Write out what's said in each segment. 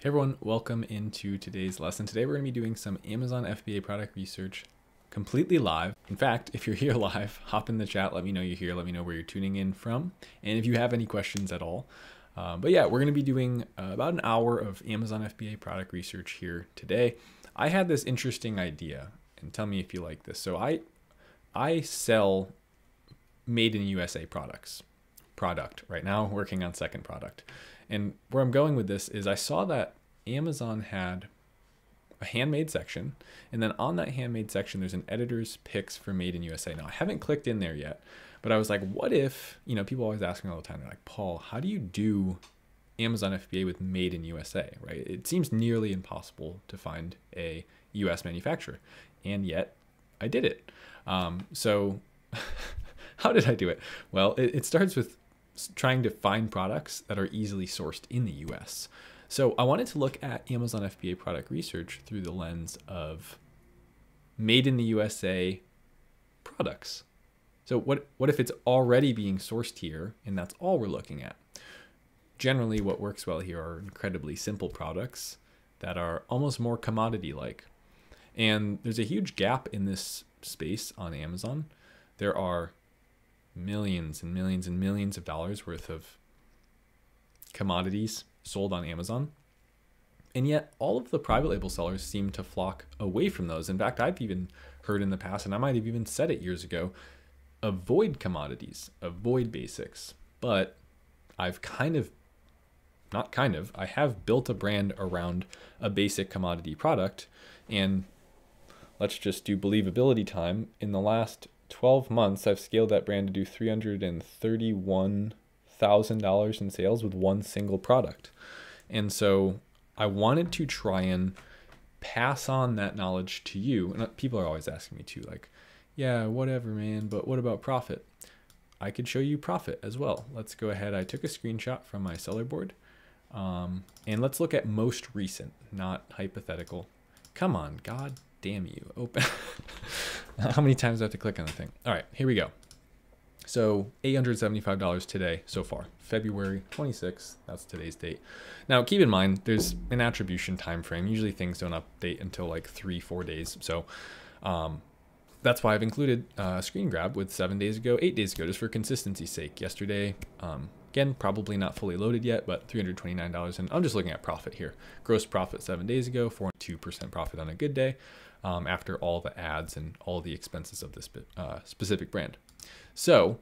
Hey everyone, welcome into today's lesson. Today we're going to be doing some Amazon FBA product research completely live. In fact, if you're here live, hop in the chat, let me know you're here, let me know where you're tuning in from, and if you have any questions at all. Uh, but yeah, we're going to be doing uh, about an hour of Amazon FBA product research here today. I had this interesting idea, and tell me if you like this. So I, I sell made in USA products, product right now, working on second product. And where I'm going with this is I saw that Amazon had a handmade section, and then on that handmade section, there's an editor's picks for Made in USA. Now, I haven't clicked in there yet, but I was like, what if, you know, people always ask me all the time, they're like, Paul, how do you do Amazon FBA with Made in USA, right? It seems nearly impossible to find a US manufacturer, and yet I did it. Um, so, how did I do it? Well, it, it starts with trying to find products that are easily sourced in the US. So I wanted to look at Amazon FBA product research through the lens of made in the USA products. So what what if it's already being sourced here and that's all we're looking at? Generally what works well here are incredibly simple products that are almost more commodity like. And there's a huge gap in this space on Amazon. There are millions and millions and millions of dollars worth of commodities sold on Amazon. And yet, all of the private label sellers seem to flock away from those. In fact, I've even heard in the past, and I might have even said it years ago avoid commodities, avoid basics. But I've kind of, not kind of, I have built a brand around a basic commodity product. And let's just do believability time. In the last 12 months, I've scaled that brand to do $331,000 in sales with one single product. And so I wanted to try and pass on that knowledge to you. And people are always asking me too, like, yeah, whatever, man, but what about profit? I could show you profit as well. Let's go ahead. I took a screenshot from my Sellerboard. Um, and let's look at most recent, not hypothetical. Come on, God damn you. Open. How many times do I have to click on the thing? All right, here we go. So $875 today so far, February 26th. That's today's date. Now keep in mind, there's an attribution time frame. Usually things don't update until like three, four days. So um, that's why I've included a screen grab with seven days ago, eight days ago, just for consistency's sake. Yesterday, um, again, probably not fully loaded yet, but $329. And I'm just looking at profit here. Gross profit seven days ago, 4.2% profit on a good day um, after all the ads and all the expenses of this uh, specific brand. So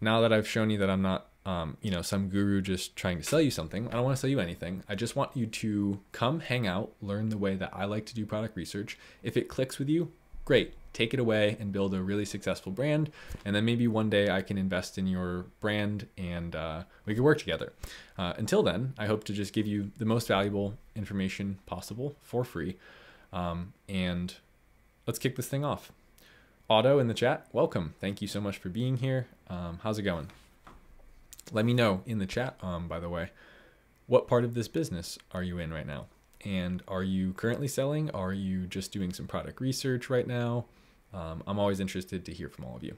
now that I've shown you that I'm not, um, you know, some guru just trying to sell you something, I don't want to sell you anything. I just want you to come hang out, learn the way that I like to do product research. If it clicks with you, great. Take it away and build a really successful brand. And then maybe one day I can invest in your brand and uh, we can work together. Uh, until then, I hope to just give you the most valuable information possible for free. Um, and let's kick this thing off. Otto in the chat, welcome. Thank you so much for being here. Um, how's it going? Let me know in the chat, um, by the way, what part of this business are you in right now? And are you currently selling? Are you just doing some product research right now? Um, I'm always interested to hear from all of you.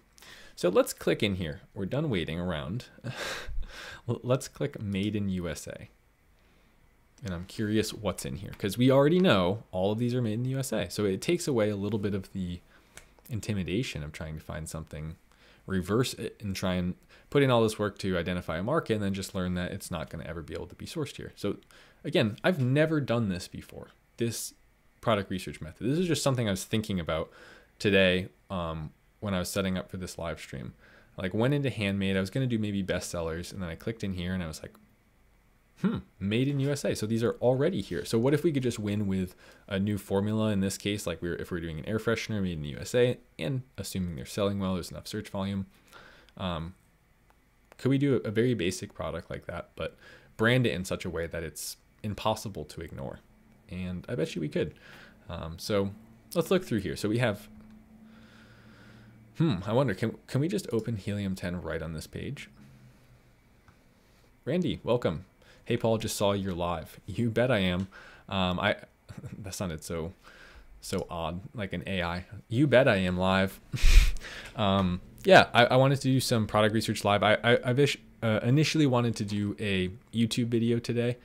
So let's click in here. We're done waiting around. let's click Made in USA and I'm curious what's in here because we already know all of these are made in the USA. So it takes away a little bit of the intimidation of trying to find something, reverse it, and try and put in all this work to identify a market and then just learn that it's not going to ever be able to be sourced here. So again, I've never done this before. This product research method. This is just something I was thinking about today um, when I was setting up for this live stream. like went into handmade. I was going to do maybe bestsellers, and then I clicked in here and I was like, hmm, made in USA. So these are already here. So what if we could just win with a new formula in this case, like we are if we we're doing an air freshener made in the USA, and assuming they're selling well, there's enough search volume. Um, could we do a, a very basic product like that, but brand it in such a way that it's impossible to ignore? And I bet you we could. Um, so let's look through here. So we have, hmm, I wonder, can, can we just open Helium 10 right on this page? Randy, welcome hey Paul, just saw you're live. You bet I am. Um, I that sounded so so odd, like an AI. You bet I am live. um, yeah, I, I, wanted to do some product research live. I I, I wish, uh, initially wanted to do a YouTube video today,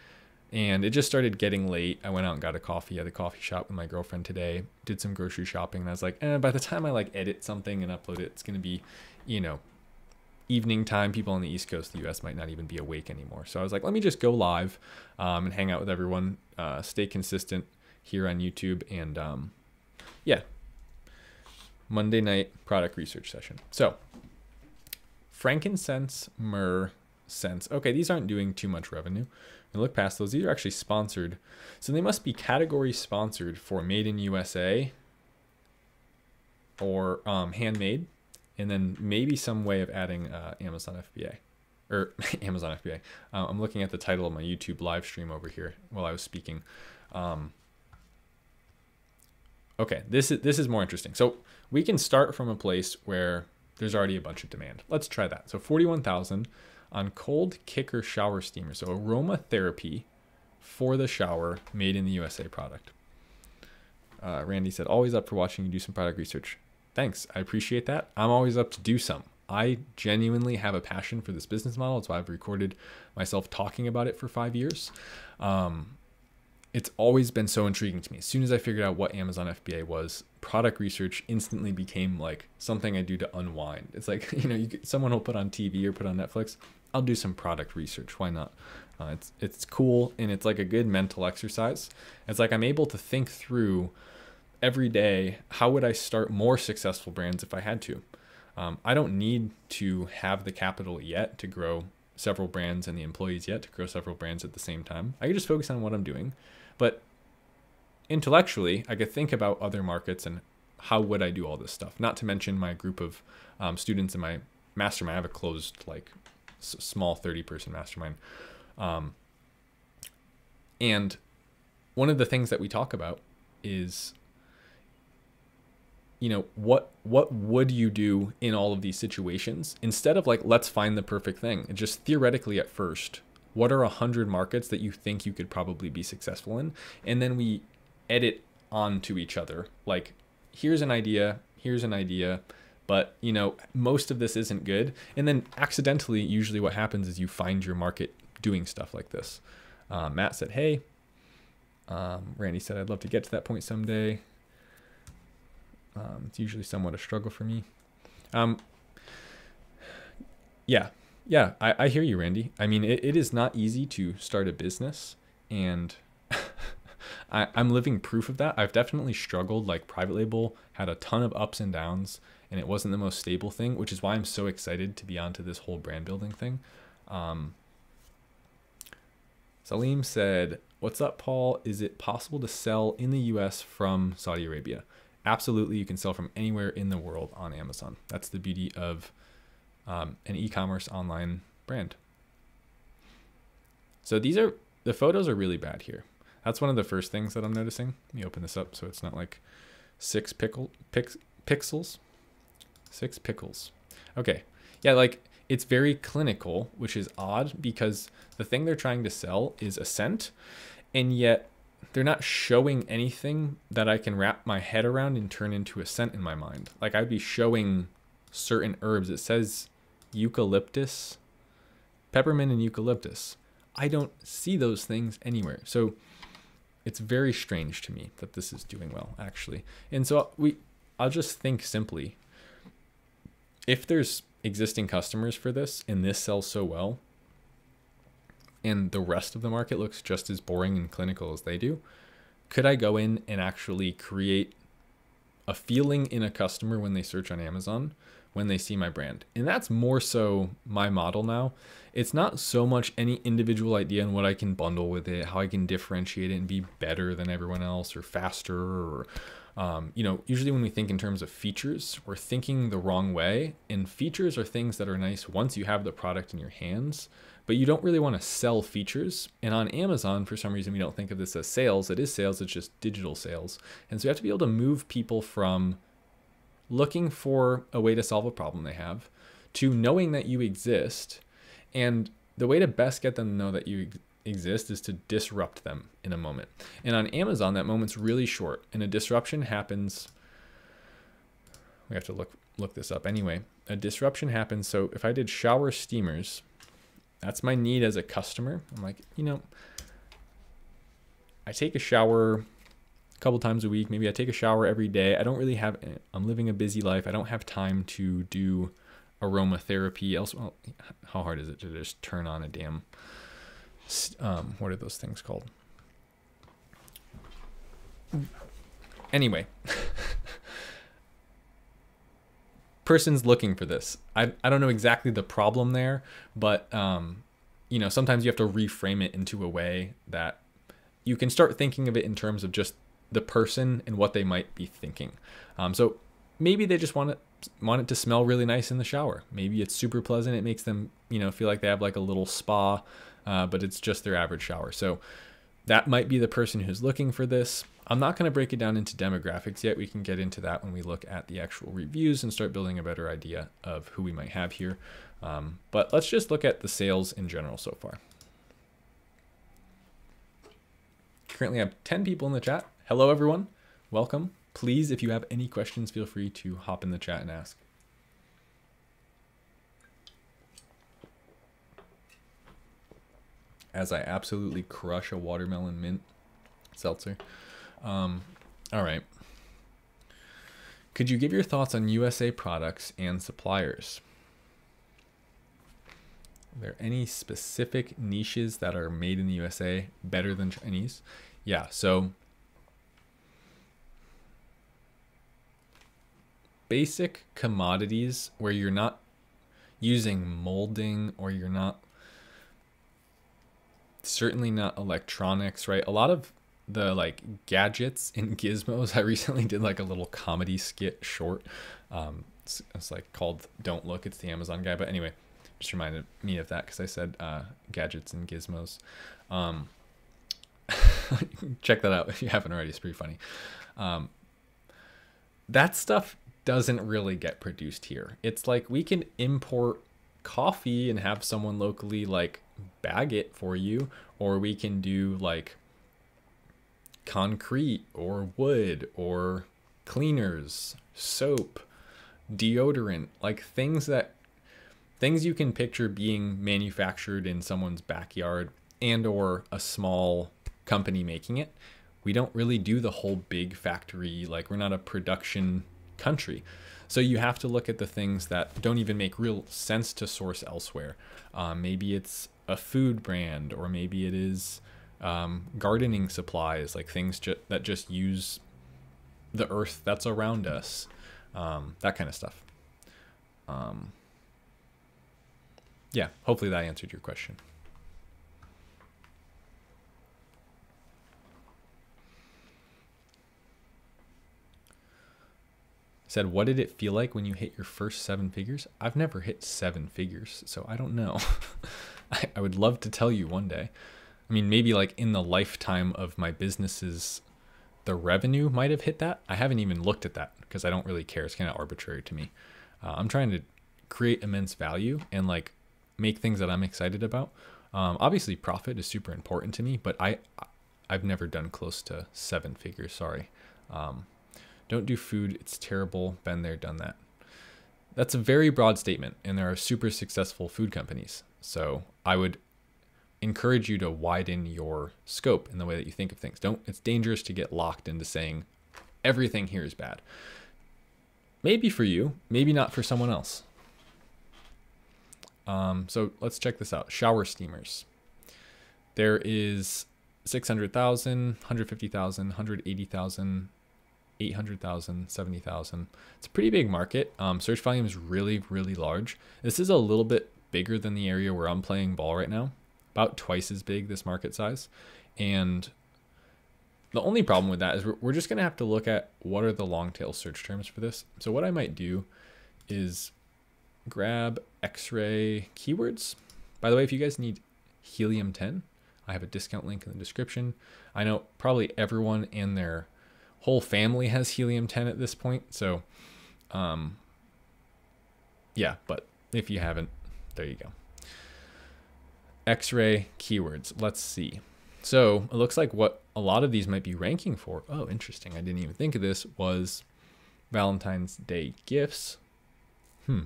And it just started getting late. I went out and got a coffee at the coffee shop with my girlfriend today, did some grocery shopping, and I was like, eh, by the time I like edit something and upload it, it's gonna be, you know, evening time. People on the East Coast of the US might not even be awake anymore. So I was like, let me just go live um, and hang out with everyone, uh, stay consistent here on YouTube. And um, yeah, Monday night product research session. So frankincense, myrrh, sense. Okay, these aren't doing too much revenue. And look past those. These are actually sponsored. So they must be category sponsored for made in USA or um, handmade and then maybe some way of adding uh, Amazon FBA or Amazon FBA. Uh, I'm looking at the title of my YouTube live stream over here while I was speaking. Um, okay, this is this is more interesting. So we can start from a place where there's already a bunch of demand. Let's try that. So 41,000 on cold kicker shower steamer. So aromatherapy for the shower made in the USA product. Uh, Randy said, always up for watching you do some product research thanks. I appreciate that. I'm always up to do some. I genuinely have a passion for this business model. It's why I've recorded myself talking about it for five years. Um, it's always been so intriguing to me. As soon as I figured out what Amazon FBA was, product research instantly became like something I do to unwind. It's like you know, you, someone will put on TV or put on Netflix. I'll do some product research. Why not? Uh, it's it's cool and it's like a good mental exercise. It's like I'm able to think through every day, how would I start more successful brands if I had to? Um, I don't need to have the capital yet to grow several brands and the employees yet to grow several brands at the same time. I could just focus on what I'm doing. But intellectually, I could think about other markets and how would I do all this stuff? Not to mention my group of um, students in my mastermind. I have a closed, like, s- small 30 person mastermind. Um, and one of the things that we talk about is you know what what would you do in all of these situations? Instead of like let's find the perfect thing and just theoretically at first what are a hundred markets that you think you could probably be successful in? And then we edit onto each other like here's an idea here's an idea but you know most of this isn't good. And then accidentally usually what happens is you find your market doing stuff like this. Uh, matt said hey um, randy said i'd love to get to that point someday um, it's usually somewhat a struggle for me. Um, yeah, yeah, I, I hear you, Randy. I mean, it, it is not easy to start a business, and I, I'm living proof of that. I've definitely struggled. Like, private label had a ton of ups and downs, and it wasn't the most stable thing, which is why I'm so excited to be onto this whole brand building thing. Um, Salim said, What's up, Paul? Is it possible to sell in the US from Saudi Arabia? Absolutely you can sell from anywhere in the world on Amazon. That's the beauty of um, an e-commerce online brand. So these are the photos are really bad here. That's one of the first things that I'm noticing. Let me open this up so it's not like six pickle pix, pixels, six pickles. Okay, yeah, like it's very clinical, which is odd because the thing they're trying to sell is a scent, and yet they're not showing anything that I can wrap my head around and turn into a scent in my mind. Like I'd be showing certain herbs. It says eucalyptus, peppermint and eucalyptus. I don't see those things anywhere. So it's very strange to me that this is doing well actually. And so we I'll just think simply if there's existing customers for this and this sells so well, and the rest of the market looks just as boring and clinical as they do, could I go in and actually create a feeling in a customer when they search on Amazon when they see my brand? And that's more so my model now. It's not so much any individual idea on what I can bundle with it, how I can differentiate it and be better than everyone else or faster or um, you know, usually when we think in terms of features, we're thinking the wrong way. And features are things that are nice once you have the product in your hands but you don't really want to sell features. And on Amazon, for some reason, we don't think of this as sales. It is sales, it's just digital sales. And so you have to be able to move people from looking for a way to solve a problem they have to knowing that you exist. And the way to best get them to know that you exist is to disrupt them in a moment. And on Amazon, that moment's really short, and a disruption happens. We have to look look this up anyway. A disruption happens. So if I did shower steamers, that's my need as a customer. I'm like, you know, I take a shower a couple times a week. Maybe I take a shower every day. I don't really have, I'm living a busy life. I don't have time to do aromatherapy. Else, well, how hard is it to just turn on a damn, um, what are those things called? Anyway, person's looking for this. I, I don't know exactly the problem there, but um, you know, sometimes you have to reframe it into a way that you can start thinking of it in terms of just the person and what they might be thinking. Um, so maybe they just want it want it to smell really nice in the shower. Maybe it's super pleasant. It makes them you know feel like they have like a little spa, uh, but it's just their average shower. So that might be the person who's looking for this. I'm not going to break it down into demographics yet. We can get into that when we look at the actual reviews and start building a better idea of who we might have here. Um, but let's just look at the sales in general so far. Currently have 10 people in the chat. Hello, everyone. Welcome. Please, if you have any questions, feel free to hop in the chat and ask. As I absolutely crush a watermelon mint seltzer. Um, all right. Could you give your thoughts on USA products and suppliers? Are there any specific niches that are made in the USA better than Chinese? Yeah, so basic commodities where you're not using molding or you're not certainly not electronics, right? A lot of the like gadgets and gizmos. I recently did like a little comedy skit short. Um, it's, it's like called "Don't Look." It's the Amazon guy, but anyway, just reminded me of that because I said uh, gadgets and gizmos. Um, check that out if you haven't already. It's pretty funny. Um, that stuff doesn't really get produced here. It's like we can import coffee and have someone locally like bag it for you, or we can do like concrete or wood or cleaners, soap, deodorant, like things that things you can picture being manufactured in someone's backyard and or a small company making it. We don't really do the whole big factory like we're not a production country. So you have to look at the things that don't even make real sense to source elsewhere. Um, maybe it's a food brand, or maybe it is um, gardening supplies, like things ju- that just use the earth that's around us, um, that kind of stuff. Um, yeah, hopefully that answered your question. Said, what did it feel like when you hit your first seven figures? I've never hit seven figures, so I don't know. I, I would love to tell you one day. I mean, maybe like in the lifetime of my businesses, the revenue might have hit that. I haven't even looked at that because I don't really care. It's kind of arbitrary to me. Uh, I'm trying to create immense value and like make things that I'm excited about. Um, obviously, profit is super important to me, but I I've never done close to seven figures. Sorry. Um, don't do food. It's terrible. Been there, done that. That's a very broad statement, and there are super successful food companies. So I would encourage you to widen your scope in the way that you think of things. Don't it's dangerous to get locked into saying everything here is bad. Maybe for you, maybe not for someone else. Um, so let's check this out. Shower steamers. There is 600,000, 150,000, 180,000, 800,000, 70,000. It's a pretty big market. Um, search volume is really, really large. This is a little bit bigger than the area where I'm playing ball right now about twice as big this market size. And the only problem with that is we're, just going to have to look at what are the long tail search terms for this. So what I might do is grab x-ray keywords. By the way, if you guys need helium 10, I have a discount link in the description. I know probably everyone in their whole family has helium 10 at this point. So, um, yeah, but if you haven't, there you go. X-ray keywords. Let's see. So it looks like what a lot of these might be ranking for. Oh, interesting. I didn't even think of this. Was Valentine's Day gifts. Hmm.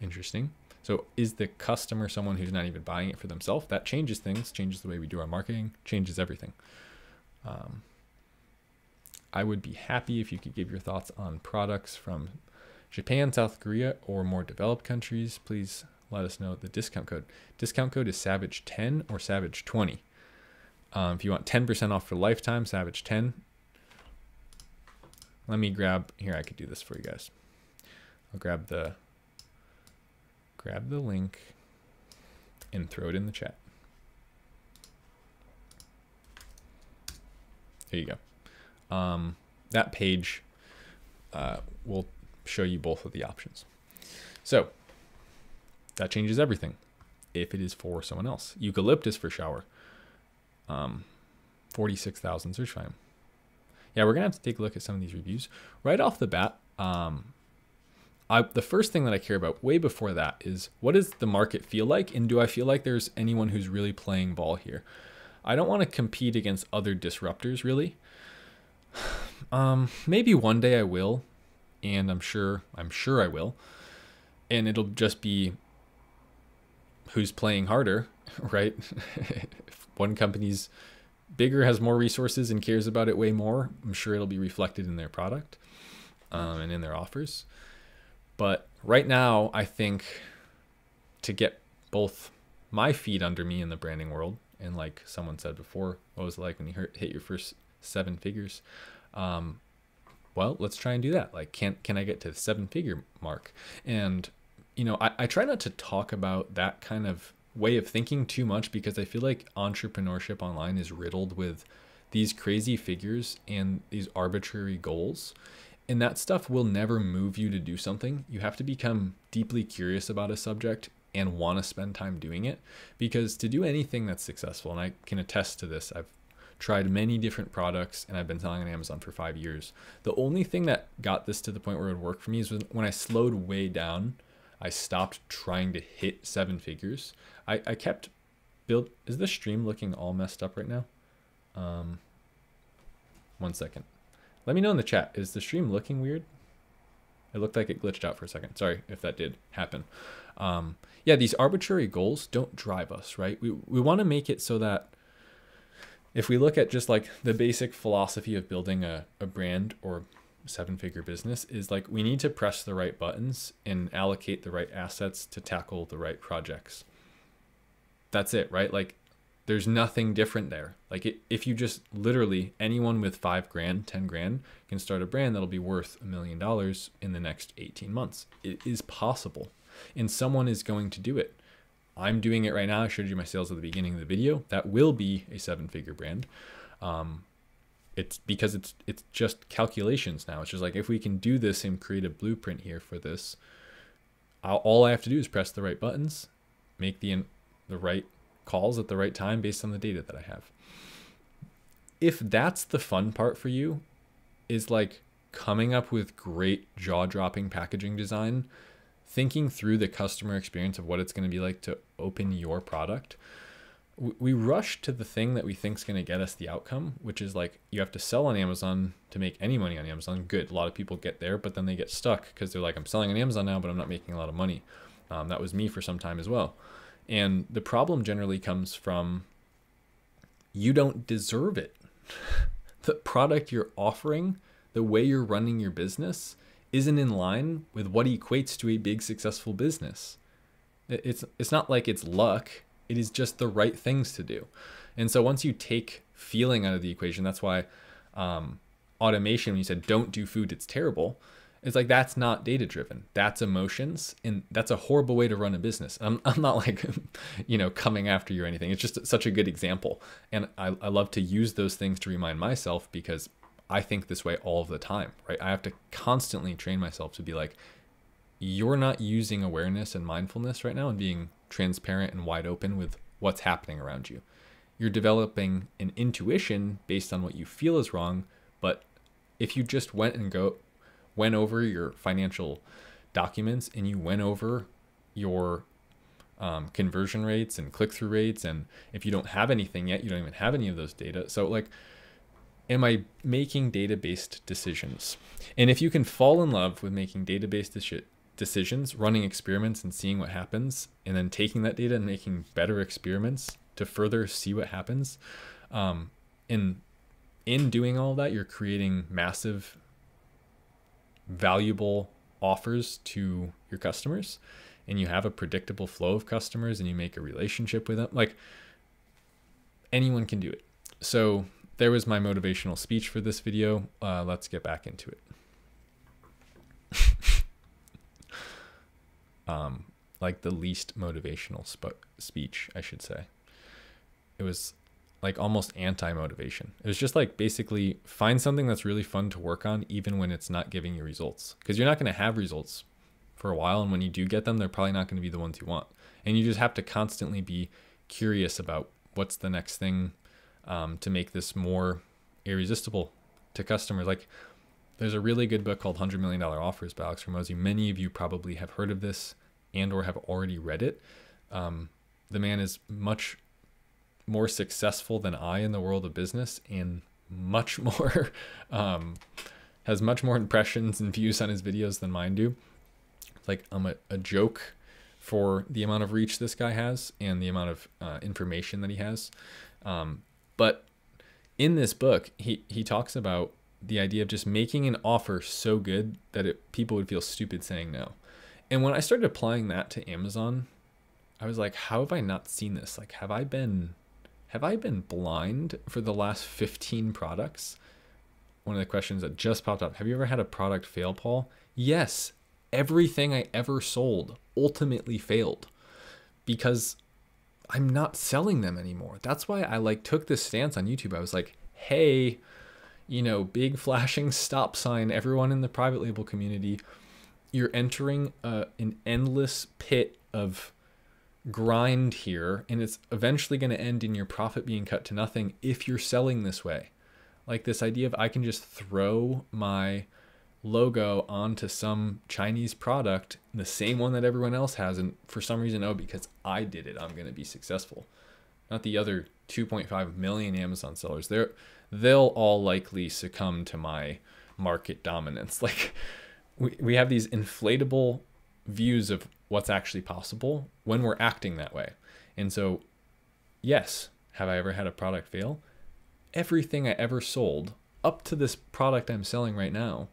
Interesting. So is the customer someone who's not even buying it for themselves? That changes things, changes the way we do our marketing, changes everything. Um, I would be happy if you could give your thoughts on products from Japan, South Korea, or more developed countries. Please let us know the discount code. Discount code is Savage10 or Savage20. Um, if you want 10% off for lifetime, Savage10. Let me grab here. I could do this for you guys. I'll grab the grab the link and throw it in the chat. There you go. Um, that page uh, will show you both of the options. So that changes everything if it is for someone else. Eucalyptus for shower. Um, 46,000 search volume. Yeah, we're going to have to take a look at some of these reviews. Right off the bat, um, I, the first thing that I care about way before that is what does the market feel like? And do I feel like there's anyone who's really playing ball here? I don't want to compete against other disruptors really. Um, maybe one day I will, and I'm sure I'm sure I will. And it'll just be who's playing harder, right? if one company's bigger, has more resources, and cares about it way more, I'm sure it'll be reflected in their product um, and in their offers. But right now, I think to get both my feet under me in the branding world, and like someone said before, what was it like when you hit your first seven figures? Um, well, let's try and do that. Like, can can I get to the seven figure mark? And you know, I, I try not to talk about that kind of way of thinking too much because I feel like entrepreneurship online is riddled with these crazy figures and these arbitrary goals. And that stuff will never move you to do something. You have to become deeply curious about a subject and want to spend time doing it because to do anything that's successful, and I can attest to this, I've tried many different products and I've been selling on Amazon for five years. The only thing that got this to the point where it would work for me is when I slowed way down I stopped trying to hit seven figures. I, I kept build. Is the stream looking all messed up right now? Um, one second. Let me know in the chat. Is the stream looking weird? It looked like it glitched out for a second. Sorry if that did happen. Um, yeah, these arbitrary goals don't drive us, right? We, we want to make it so that if we look at just like the basic philosophy of building a, a brand or seven figure business is like we need to press the right buttons and allocate the right assets to tackle the right projects. That's it, right? Like there's nothing different there. Like it, if you just literally anyone with five grand, 10 grand can start a brand that'll be worth a million dollars in the next 18 months. It is possible and someone is going to do it. I'm doing it right now. I showed you my sales at the beginning of the video. That will be a seven figure brand. Um, it's because it's it's just calculations now. It's just like if we can do this and create a blueprint here for this, I'll, all I have to do is press the right buttons, make the the right calls at the right time based on the data that I have. If that's the fun part for you, is like coming up with great jaw-dropping packaging design, thinking through the customer experience of what it's going to be like to open your product we rush to the thing that we think is going to get us the outcome, which is like you have to sell on Amazon to make any money on Amazon. Good. A lot of people get there, but then they get stuck because they're like, I'm selling on Amazon now, but I'm not making a lot of money. Um, that was me for some time as well. And the problem generally comes from you don't deserve it. the product you're offering, the way you're running your business, isn't in line with what equates to a big successful business. It's it's not like it's luck it is just the right things to do. And so once you take feeling out of the equation, that's why um, automation, when you said don't do food, it's terrible. It's like that's not data driven. That's emotions, and that's a horrible way to run a business. I'm, I'm not like, you know, coming after you or anything. It's just such a good example, and I, I love to use those things to remind myself because I think this way all the time, right? I have to constantly train myself to be like, you're not using awareness and mindfulness right now and being transparent and wide open with what's happening around you. You're developing an intuition based on what you feel is wrong, but if you just went and go went over your financial documents and you went over your um, conversion rates and click-through rates and if you don't have anything yet you don't even have any of those data so like am i making data-based decisions and if you can fall in love with making data-based decisions, running experiments and seeing what happens, and then taking that data and making better experiments to further see what happens. Um, and in doing all that, you're creating massive, valuable offers to your customers, and you have a predictable flow of customers, and you make a relationship with them. Like anyone can do it. So there was my motivational speech for this video. Uh, let's get back into it. um, like the least motivational sp- speech, I should say. It was like almost anti motivation. It was just like basically find something that's really fun to work on, even when it's not giving you results. Because you're not going to have results for a while. And when you do get them, they're probably not going to be the ones you want. And you just have to constantly be curious about what's the next thing um, to make this more irresistible to customers. Like there's a really good book called $100 Million Offers by Alex Hormozi. Many of you probably have heard of this and or have already read it. Um, the man is much more successful than I in the world of business and much more um, has much more impressions and views on his videos than mine do. Like I'm a, a joke for the amount of reach this guy has and the amount of uh, information that he has. Um, but in this book, he he talks about the idea of just making an offer so good that it, people would feel stupid saying no. And when I started applying that to Amazon, I was like, how have I not seen this? Like, have I been have I been blind for the last 15 products? One of the questions that just popped up. Have you ever had a product fail, Paul? Yes. Everything I ever sold ultimately failed because I'm not selling them anymore. That's why I like took this stance on YouTube. I was like, "Hey, you know, big flashing stop sign everyone in the private label community, you're entering uh, an endless pit of grind here and it's eventually going to end in your profit being cut to nothing if you're selling this way. Like this idea of i can just throw my logo onto some chinese product the same one that everyone else has and for some reason oh because i did it i'm going to be successful. Not the other 2.5 million amazon sellers. They're they'll all likely succumb to my market dominance like we, we have these inflatable views of what's actually possible when we're acting that way. And so, yes, have I ever had a product fail? Everything I ever sold up to this product I'm selling right now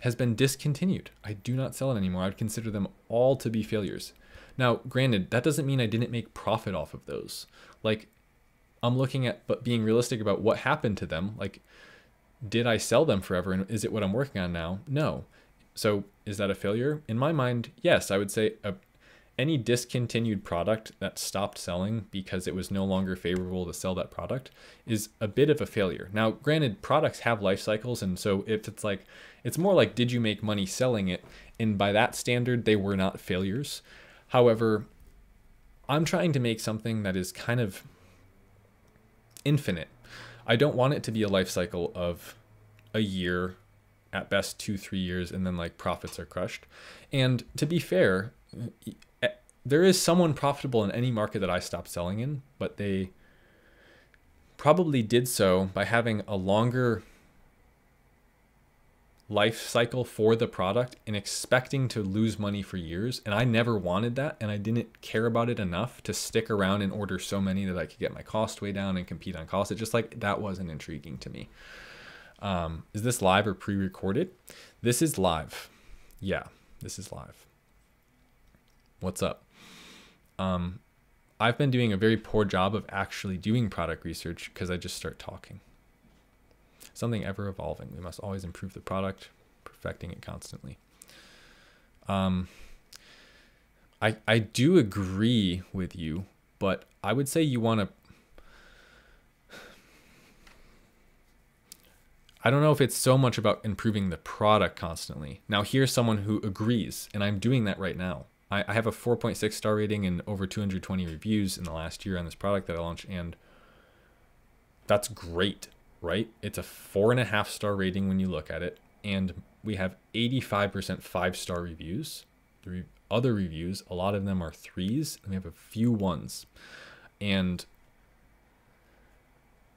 has been discontinued. I do not sell it anymore. I would consider them all to be failures. Now, granted, that doesn't mean I didn't make profit off of those. Like, I'm looking at, but being realistic about what happened to them. Like, did I sell them forever? And is it what I'm working on now? No. So is that a failure? In my mind, yes. I would say a, any discontinued product that stopped selling because it was no longer favorable to sell that product is a bit of a failure. Now, granted, products have life cycles, and so if it's like, it's more like, did you make money selling it? And by that standard, they were not failures. However, I'm trying to make something that is kind of infinite. I don't want it to be a life cycle of a year at best two three years and then like profits are crushed and to be fair eh, there is someone profitable in any market that i stop selling in but they probably did so by having a longer life cycle for the product and expecting to lose money for years and i never wanted that and i didn't care about it enough to stick around and order so many that i could get my cost way down and compete on cost it just like that wasn't intriguing to me um, is this live or pre recorded? This is live. Yeah, this is live. What's up? Um, I've been doing a very poor job of actually doing product research because I just start talking. Something ever evolving. We must always improve the product, perfecting it constantly. Um, I I do agree with you, but I would say you want to I don't know if it's so much about improving the product constantly. Now, here's someone who agrees, and I'm doing that right now. I, I have a 4.6 star rating and over 220 reviews in the last year on this product that I launched, and that's great, right? It's a four and a half star rating when you look at it, and we have 85% five star reviews. The other reviews, a lot of them are threes, and we have a few ones. And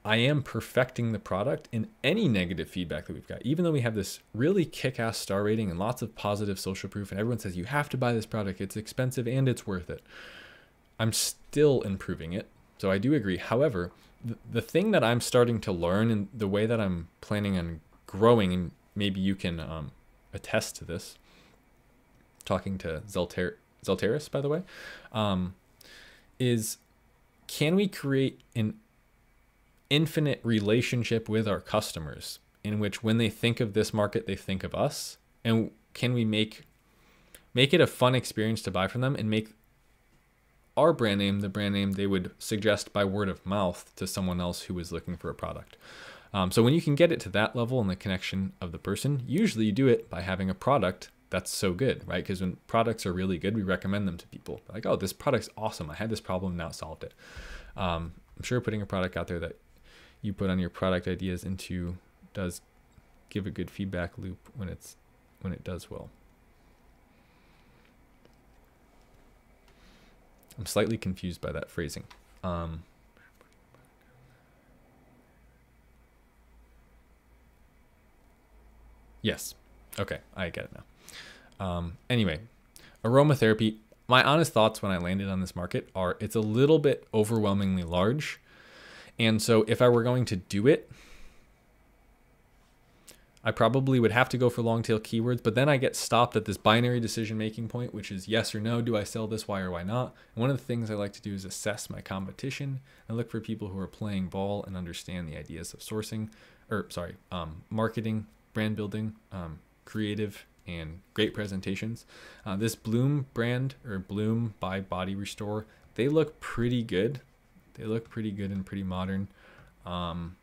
I am perfecting the product in any negative feedback that we've got. Even though we have this really kick ass star rating and lots of positive social proof, and everyone says you have to buy this product, it's expensive and it's worth it. I'm still improving it. So I do agree. However, the, the thing that I'm starting to learn and the way that I'm planning on growing, and maybe you can um, attest to this, talking to Zelter- Zelteris, by the way, um, is can we create an infinite relationship with our customers in which when they think of this market, they think of us? And can we make make it a fun experience to buy from them and make our brand name the brand name they would suggest by word of mouth to someone else who is looking for a product. Um, so when you can get it to that level and the connection of the person, usually you do it by having a product that's so good, right? Because when products are really good, we recommend them to people. Like, oh, this product's awesome. I had this problem, now it solved it. Um, I'm sure putting a product out there that you put on your product ideas into does give a good feedback loop when it's when it does well. I'm slightly confused by that phrasing. Um, yes. Okay, I get it now. Um, anyway, aromatherapy. My honest thoughts when I landed on this market are it's a little bit overwhelmingly large. And so if I were going to do it, I probably would have to go for long tail keywords, but then I get stopped at this binary decision making point, which is yes or no. Do I sell this? Why or why not? And one of the things I like to do is assess my competition and look for people who are playing ball and understand the ideas of sourcing, or sorry, um, marketing, brand building, um, creative, and great presentations. Uh, this Bloom brand or Bloom by Body Restore, they look pretty good. They look pretty good and pretty modern. Um,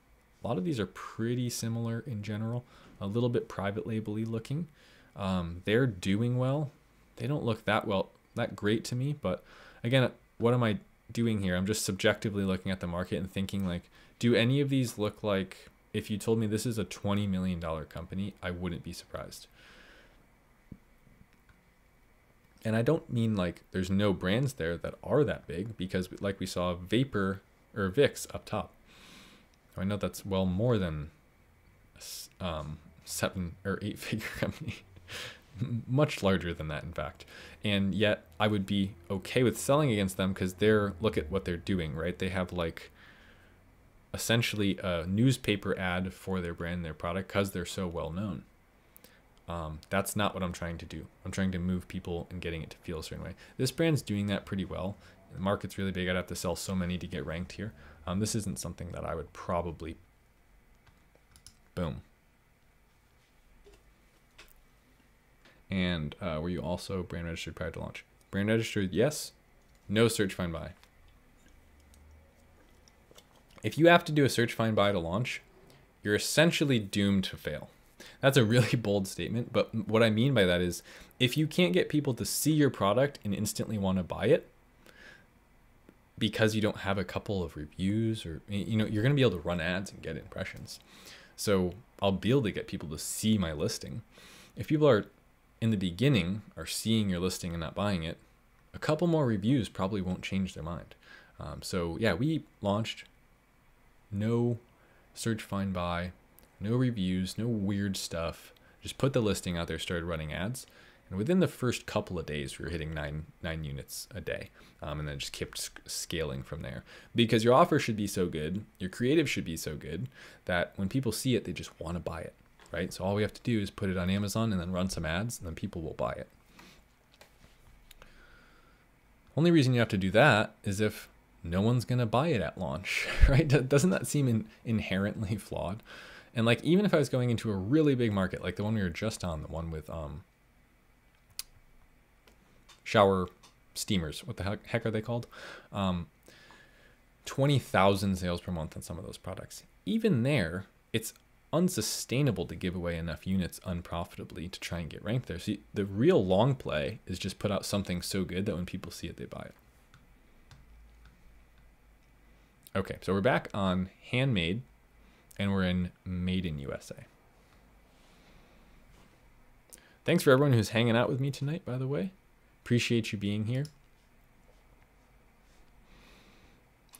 a lot of these are pretty similar in general a little bit private labely looking. Um, they're doing well. They don't look that well, that great to me. But again, what am I doing here? I'm just subjectively looking at the market and thinking like, do any of these look like if you told me this is a $20 million company, I wouldn't be surprised. And I don't mean like there's no brands there that are that big because like we saw Vapor or Vicks up top. I know that's well more than um, seven or eight figure company. Much larger than that, in fact. And yet I would be okay with selling against them because they're, look at what they're doing, right? They have like essentially a newspaper ad for their brand, their product, because they're so well known. Um, that's not what I'm trying to do. I'm trying to move people and getting it to feel a certain way. This brand's doing that pretty well. The market's really big. I'd have to sell so many to get ranked here. Um, this isn't something that I would probably. Boom. And uh, were you also brand registered prior to launch? Brand registered, yes. No search find buy. If you have to do a search find buy to launch, you're essentially doomed to fail. That's a really bold statement, but what I mean by that is if you can't get people to see your product and instantly want to buy it because you don't have a couple of reviews or you know, you're going to be able to run ads and get impressions. So, I'll be able to get people to see my listing. If people are in the beginning are seeing your listing and not buying it, a couple more reviews probably won't change their mind. Um, so yeah, we launched no search, find, buy, no reviews, no weird stuff. Just put the listing out there, started running ads, and within the first couple of days, we were hitting nine nine units a day, um, and then just kept scaling from there. Because your offer should be so good, your creative should be so good that when people see it, they just want to buy it right? So all we have to do is put it on Amazon and then run some ads, and then people will buy it. Only reason you have to do that is if no one's going to buy it at launch, right? Doesn't that seem in, inherently flawed? And like, even if I was going into a really big market, like the one we were just on, the one with um, shower steamers, what the heck, heck are they called? Um, 20,000 sales per month on some of those products. Even there, it's unsustainable to give away enough units unprofitably to try and get ranked there. So the real long play is just put out something so good that when people see it, they buy it. Okay, so we're back on handmade and we're in made in USA. Thanks for everyone who's hanging out with me tonight, by the way. Appreciate you being here.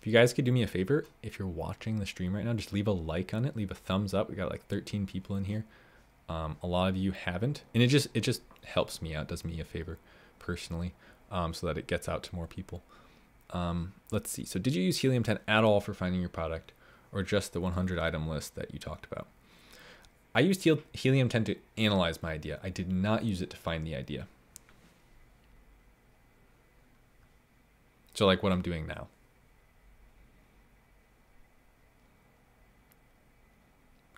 If you guys could do me a favor, if you're watching the stream right now, just leave a like on it, leave a thumbs up. We got like 13 people in here. Um, a lot of you haven't, and it just it just helps me out, does me a favor personally, um, so that it gets out to more people. Um, let's see. So, did you use Helium 10 at all for finding your product, or just the 100 item list that you talked about? I used Helium 10 to analyze my idea. I did not use it to find the idea. So, like what I'm doing now.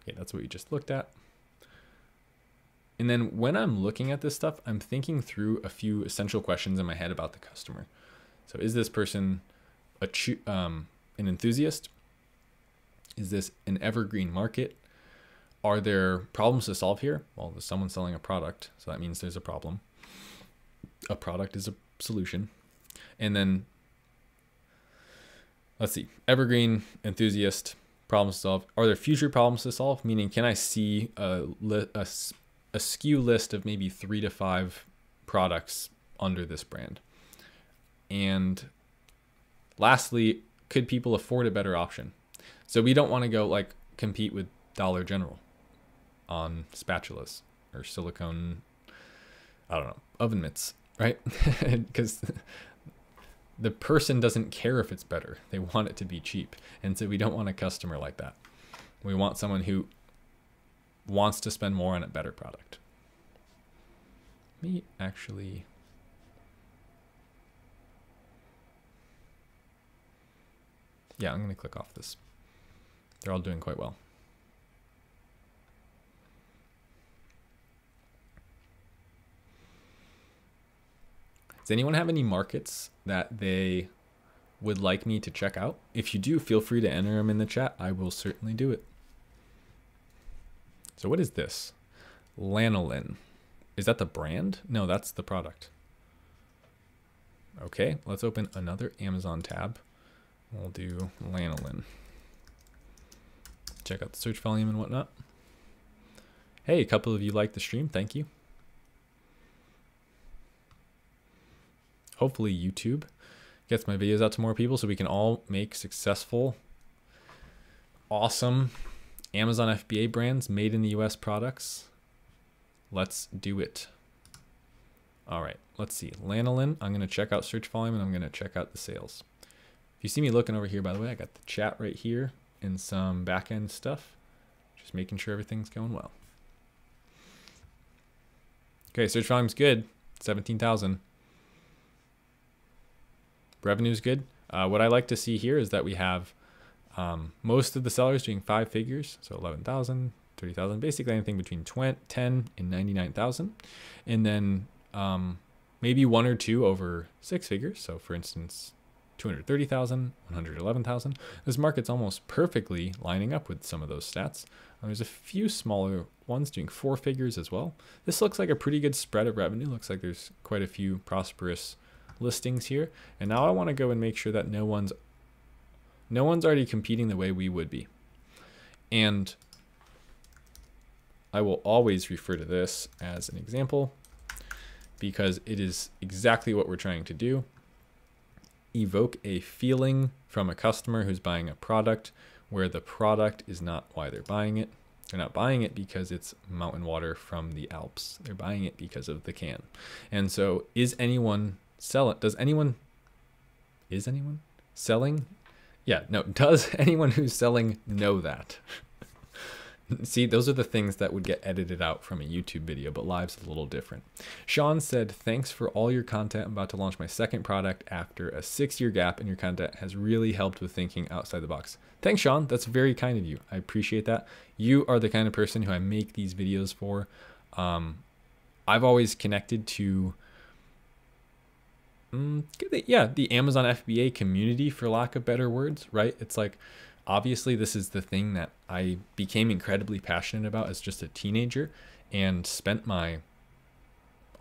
Okay, that's what we just looked at. And then when I'm looking at this stuff, I'm thinking through a few essential questions in my head about the customer. So is this person a um, an enthusiast? Is this an evergreen market? Are there problems to solve here? Well, there's someone selling a product, so that means there's a problem. A product is a solution. And then let's see, evergreen, enthusiast, problems to solve. Are there future problems to solve? Meaning, can I see a, a, a SKU list of maybe three to five products under this brand? And lastly, could people afford a better option? So we don't want to go like compete with Dollar General on spatulas or silicone, I don't know, oven mitts, right? Because the person doesn't care if it's better. They want it to be cheap. And so we don't want a customer like that. We want someone who wants to spend more on a better product. Me actually Yeah, I'm going to click off this. They're all doing quite well. Does anyone have any markets that they would like me to check out? If you do, feel free to enter them in the chat. I will certainly do it. So what is this? Lanolin. Is that the brand? No, that's the product. Okay, let's open another Amazon tab. We'll do lanolin. Check out the search volume and whatnot. Hey, a couple of you liked the stream. Thank you. Hopefully YouTube gets my videos out to more people so we can all make successful, awesome Amazon FBA brands made in the US products. Let's do it. All right, let's see. Lanolin, I'm going to check out search volume and I'm going to check out the sales. If you see me looking over here, by the way, I got the chat right here and some back end stuff. Just making sure everything's going well. Okay, search volume's good. 17,000. Revenue is good. Uh, what I like to see here is that we have um, most of the sellers doing five figures, so 11,000, 30,000, basically anything between 20, 10 and 99,000. And then um, maybe one or two over six figures. So for instance, 230,000, 111,000. This market's almost perfectly lining up with some of those stats. Uh, there's a few smaller ones doing four figures as well. This looks like a pretty good spread of revenue. Looks like there's quite a few prosperous listings here. And now I want to go and make sure that no one's no one's already competing the way we would be. And I will always refer to this as an example because it is exactly what we're trying to do. Evoke a feeling from a customer who's buying a product where the product is not why they're buying it. They're not buying it because it's mountain water from the Alps. They're buying it because of the can. And so, is anyone sell it. Does anyone, is anyone selling? Yeah, no, does anyone who's selling know that? See, those are the things that would get edited out from a YouTube video, but live's a little different. Sean said, Thanks for all your content. I'm about to launch my second product after a six year gap, and your content has really helped with thinking outside the box. Thanks, Sean. That's very kind of you. I appreciate that. You are the kind of person who I make these videos for. Um, I've always connected to mm, yeah, the Amazon FBA community, for lack of better words, right? It's like, obviously, this is the thing that I became incredibly passionate about as just a teenager and spent my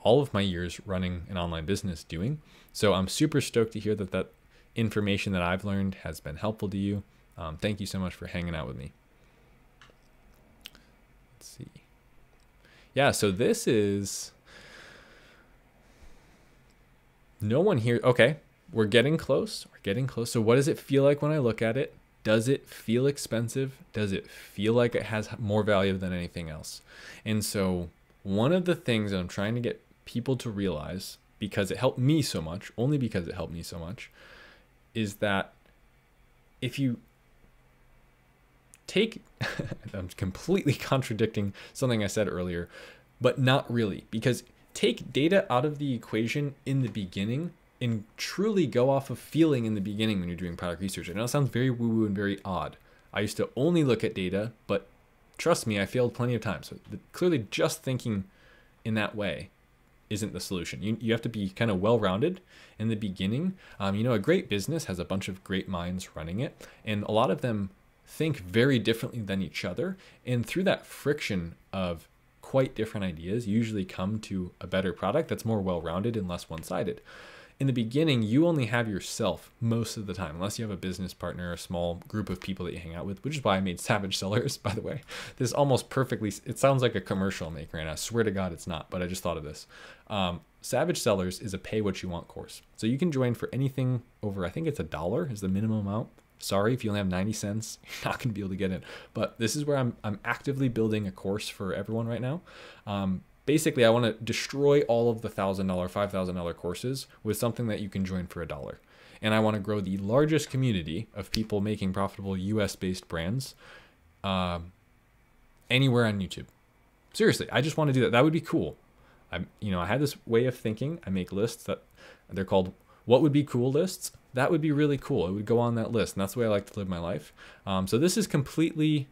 all of my years running an online business doing. So I'm super stoked to hear that that information that I've learned has been helpful to you. Um, thank you so much for hanging out with me. Let's see. Yeah, so this is no one here. Okay, we're getting close. We're getting close. So, what does it feel like when I look at it? Does it feel expensive? Does it feel like it has more value than anything else? And so, one of the things that I'm trying to get people to realize, because it helped me so much, only because it helped me so much, is that if you take I'm completely contradicting something I said earlier, but not really because take data out of the equation in the beginning and truly go off of feeling in the beginning when you're doing product research. I know it sounds very woo woo and very odd. I used to only look at data, but trust me, I failed plenty of times. So the, clearly, just thinking in that way isn't the solution. You, you have to be kind of well rounded in the beginning. Um, you know, a great business has a bunch of great minds running it, and a lot of them think very differently than each other. And through that friction of quite different ideas, usually come to a better product that's more well rounded and less one sided in the beginning, you only have yourself most of the time, unless you have a business partner, a small group of people that you hang out with, which is why I made Savage Sellers, by the way. This almost perfectly, it sounds like a commercial maker, and I swear to God it's not, but I just thought of this. Um, Savage Sellers is a pay what you want course. So you can join for anything over, I think it's a dollar is the minimum amount. Sorry if you only have 90 cents, you're not going to be able to get in. But this is where I'm, I'm actively building a course for everyone right now. Um, basically I want to destroy all of the thousand dollar, five thousand dollar courses with something that you can join for a dollar. And I want to grow the largest community of people making profitable US based brands um, anywhere on YouTube. Seriously, I just want to do that. That would be cool. I'm, you know, I had this way of thinking. I make lists that they're called what would be cool lists. That would be really cool. It would go on that list, and that's the way I like to live my life. Um, so this is completely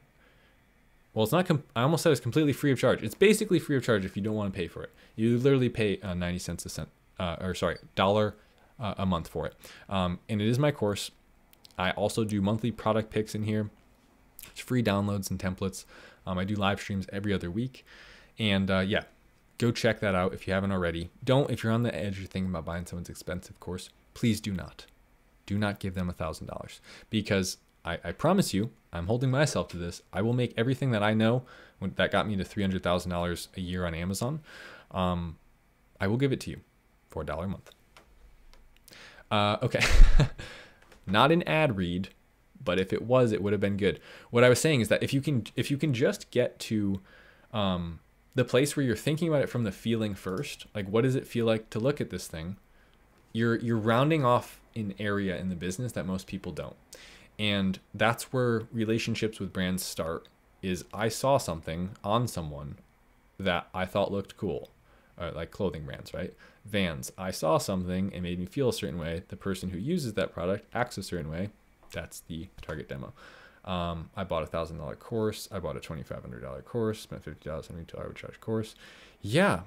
well, it's not. I almost said it's completely free of charge. It's basically free of charge if you don't want to pay for it. You literally pay uh, 90 cents a cent, uh, or sorry, dollar uh, a month for it. Um, and it is my course. I also do monthly product picks in here. It's free downloads and templates. Um, I do live streams every other week. And uh, yeah, go check that out if you haven't already. Don't, if you're on the edge, you're thinking about buying someone's expensive course, please do not. Do not give them a $1,000 because I, I promise you, I'm holding myself to this. I will make everything that I know that got me to $300,000 a year on Amazon. Um, I will give it to you for a dollar a month. Uh, okay. Not an ad read, but if it was, it would have been good. What I was saying is that if you can, if you can just get to um, the place where you're thinking about it from the feeling first, like what does it feel like to look at this thing? You're you're rounding off an area in the business that most people don't. And that's where relationships with brands start is i saw something on someone that i thought looked cool uh, like clothing brands right? Vans. I saw something and made me feel a certain way. The person who uses that product acts a certain way. That's the target demo. Um, i bought a thousand dollar course. I bought a $2500 course spent $50 on retail arbitrage course. Yeah.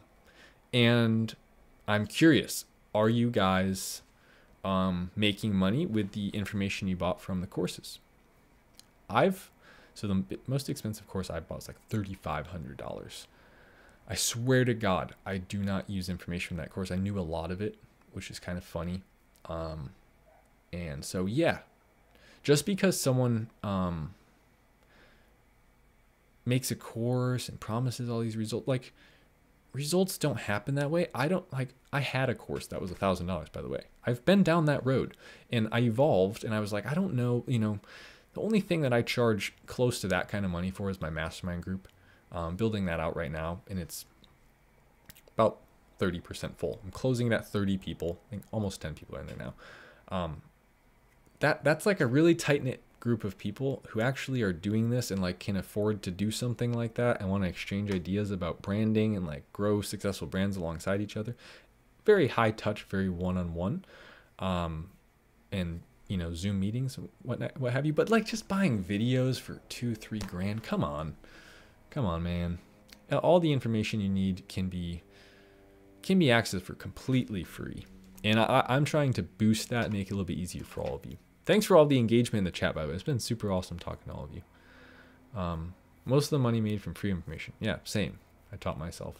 And i'm curious are you guys um, making money with the information you bought from the courses. I've so the most expensive course I bought was like thirty five hundred dollars. I swear to God, I do not use information from that course. I knew a lot of it, which is kind of funny. Um, and so yeah, just because someone um, makes a course and promises all these results, like results don't happen that way. I don't like I had a course that was a thousand dollars, by the way. I've been down that road and I evolved and I was like, I don't know, you know, the only thing that I charge close to that kind of money for is my mastermind group. Um, building that out right now, and it's about 30% full. I'm closing it at 30 people. I think almost 10 people are in there now. Um, that that's like a really tight knit group of people who actually are doing this and like can afford to do something like that and want to exchange ideas about branding and like grow successful brands alongside each other. Very high touch very one-on-one um, and you know zoom meetings what what have you. But like just buying videos for two three grand come on. Come on man. All the information you need can be can be accessed for completely free. And I, i'm trying to boost that and make it a little bit easier for all of you Thanks for all the engagement in the chat, by the way. It's been super awesome talking to all of you. Um, most of the money made from free information. Yeah, same. I taught myself.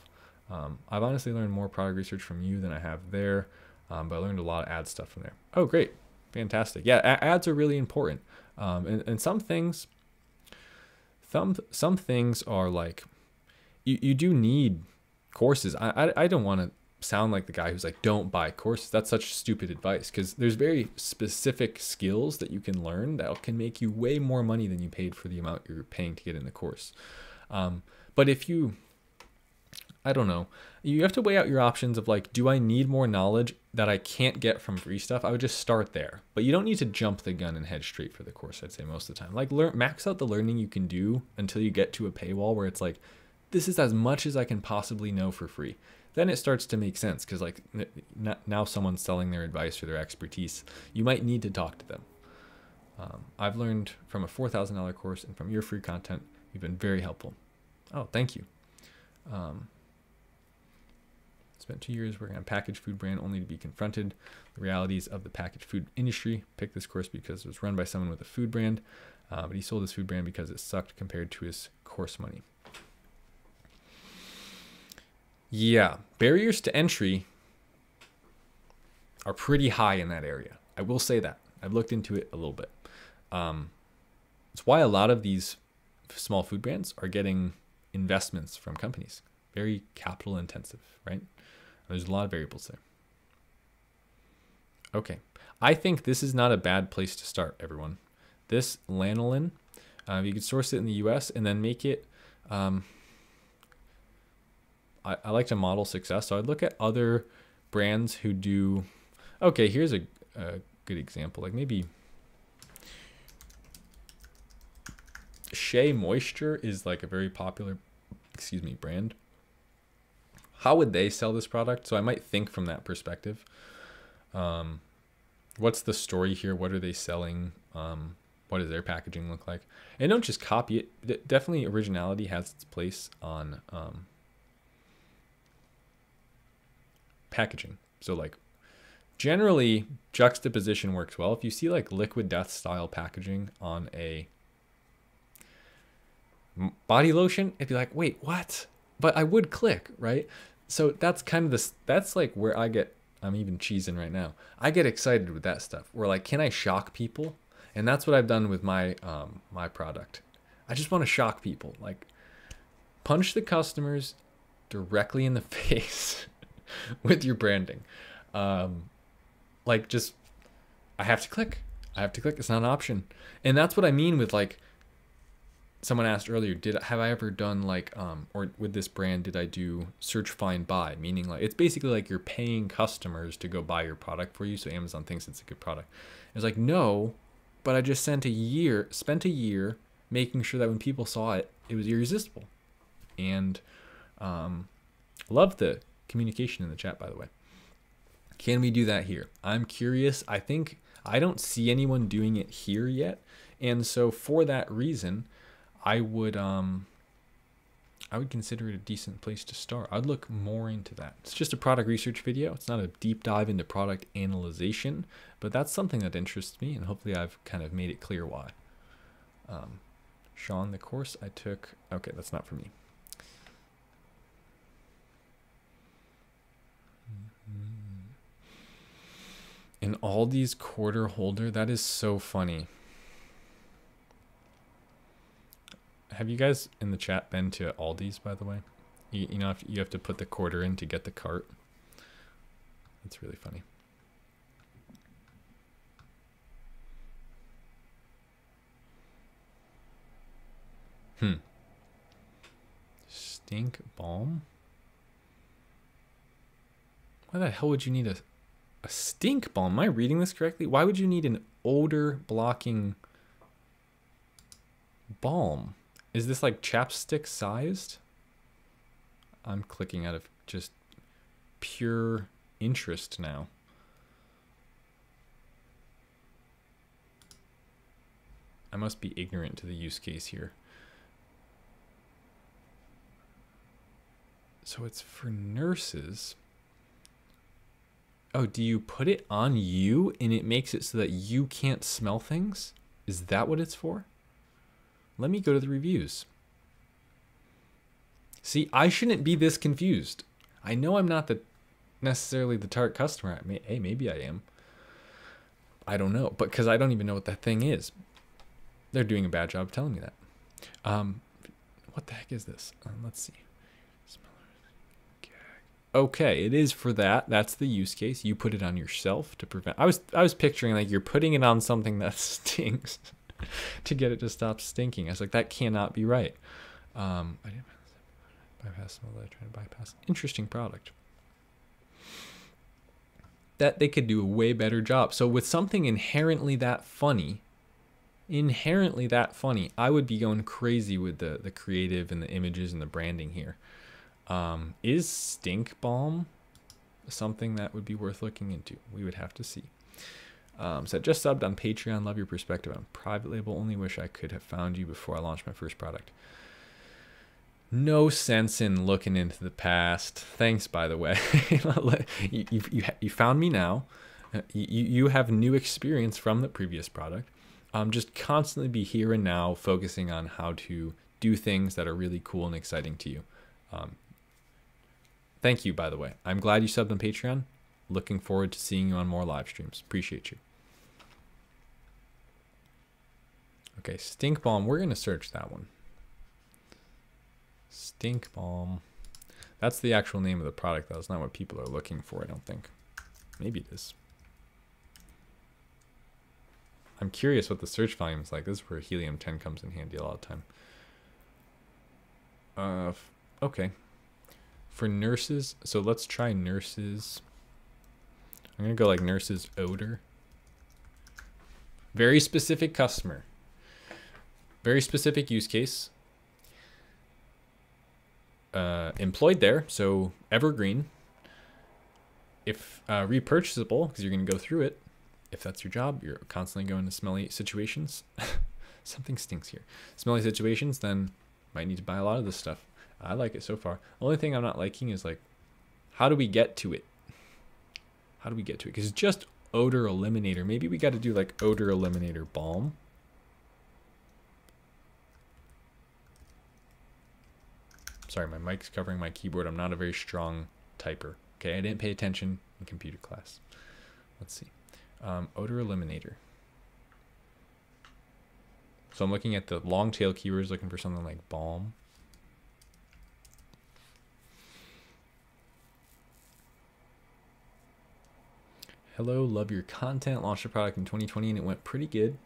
Um, I've honestly learned more product research from you than I have there, um, but I learned a lot of ad stuff from there. Oh, great. Fantastic. Yeah, ads are really important. Um, and, and some things, some, some things are like, you, you do need courses. I, I, I don't want to sound like the guy who's like, don't buy courses. That's such stupid advice because there's very specific skills that you can learn that can make you way more money than you paid for the amount you're paying to get in the course. Um, but if you, I don't know. You have to weigh out your options of like, do I need more knowledge that I can't get from free stuff? I would just start there. But you don't need to jump the gun and head straight for the course, I'd say most of the time. Like learn max out the learning you can do until you get to a paywall where it's like, this is as much as I can possibly know for free. Then it starts to make sense because like now someone's selling their advice or their expertise. You might need to talk to them. Um, I've learned from a $4,000 course and from your free content. You've been very helpful. Oh, thank you. Um, Spent two years working on a packaged food brand only to be confronted the realities of the packaged food industry. Picked this course because it was run by someone with a food brand, uh, but he sold his food brand because it sucked compared to his course money. Yeah, barriers to entry are pretty high in that area. I will say that. I've looked into it a little bit. Um, it's why a lot of these small food brands are getting investments from companies. Very capital intensive, right? There's a lot of variables there. Okay. I think this is not a bad place to start, everyone. This lanolin, uh, you could source it in the US and then make it. Um, I, I like to model success. So I'd look at other brands who do. Okay, here's a, a good example. Like maybe Shea Moisture is like a very popular, excuse me, brand how would they sell this product? So I might think from that perspective. Um, what's the story here? What are they selling? Um, what does their packaging look like? And don't just copy it. definitely, originality has its place on um, packaging. So like, generally, juxtaposition works well. If you see like liquid death style packaging on a body lotion, it'd be like, wait, what? but I would click, right? So that's kind of this, that's like where I get, I'm even cheesing right now. I get excited with that stuff. Where like, can I shock people? And that's what I've done with my, um, my product. I just want to shock people. Like, punch the customers directly in the face with your branding. Um, like, just, I have to click. I have to click. It's not an option. And that's what I mean with like, someone asked earlier did have i ever done like um or with this brand did i do search find buy meaning like it's basically like you're paying customers to go buy your product for you so amazon thinks it's a good product it's like no but i just sent a year spent a year making sure that when people saw it it was irresistible and um love the communication in the chat by the way can we do that here i'm curious i think i don't see anyone doing it here yet and so for that reason I would um I would consider it a decent place to start. I'd look more into that. It's just a product research video. It's not a deep dive into product analyzation, but that's something that interests me, and hopefully I've kind of made it clear why. Um, Sean, the course I took. Okay, that's not for me. In Aldi's quarter holder, that is so funny. have you guys in the chat been to Aldi's, by the way? You, you know, if you have to put the quarter in to get the cart. That's really funny. Hmm. Stink balm? Why the hell would you need a, a stink bomb? Am I reading this correctly? Why would you need an odor blocking balm? Is this like chapstick sized? I'm clicking out of just pure interest now. I must be ignorant to the use case here. So it's for nurses. Oh, do you put it on you and it makes it so that you can't smell things? Is that what it's for? Let me go to the reviews. See, I shouldn't be this confused. I know I'm not the necessarily the target customer. May, hey, maybe I am. I don't know, but because I don't even know what that thing is. They're doing a bad job telling me that. Um, what the heck is this? Um, let's see. Okay, it is for that. That's the use case. You put it on yourself to prevent. I was I was picturing like you're putting it on something that stinks. to get it to stop stinking. I was like, that cannot be right. Um, I didn't bypass of the trying to bypass. Interesting product. That they could do a way better job. So with something inherently that funny, inherently that funny, I would be going crazy with the the creative and the images and the branding here. Um, is stink bomb something that would be worth looking into? We would have to see. Um, so just subbed on Patreon. Love your perspective on private label. Only wish I could have found you before I launched my first product. No sense in looking into the past. Thanks, by the way. you, you, you, you found me now. Uh, you, you have new experience from the previous product. Um, just constantly be here and now, focusing on how to do things that are really cool and exciting to you. Um, thank you, by the way. I'm glad you subbed on Patreon. Looking forward to seeing you on more live streams. Appreciate you. Okay, stink bomb. We're gonna search that one. Stink bomb. That's the actual name of the product. That's not what people are looking for. I don't think. Maybe it is. I'm curious what the search volume is like. This is where helium 10 comes in handy a lot of time. Uh, okay. For nurses, so let's try nurses. I'm gonna go like nurses odor. Very specific customer. Very specific use case. Uh, employed there, so evergreen. If uh, repurchasable, because you're to go through it. If that's your job, you're constantly going to smelly situations. Something stinks here. Smelly situations, then might need to buy a lot of this stuff. I like it so far. Only thing I'm not liking is like, how do we get to it? How do we get to it? Because it's just odor eliminator. Maybe we got to do like odor eliminator balm. Sorry, my mic's covering my keyboard. I'm not a very strong typer. Okay, I didn't pay attention in computer class. Let's see. Um, odor eliminator. So I'm looking at the long tail keywords, looking for something like balm. Hello, love your content. Launched a product in 2020 and it went pretty good.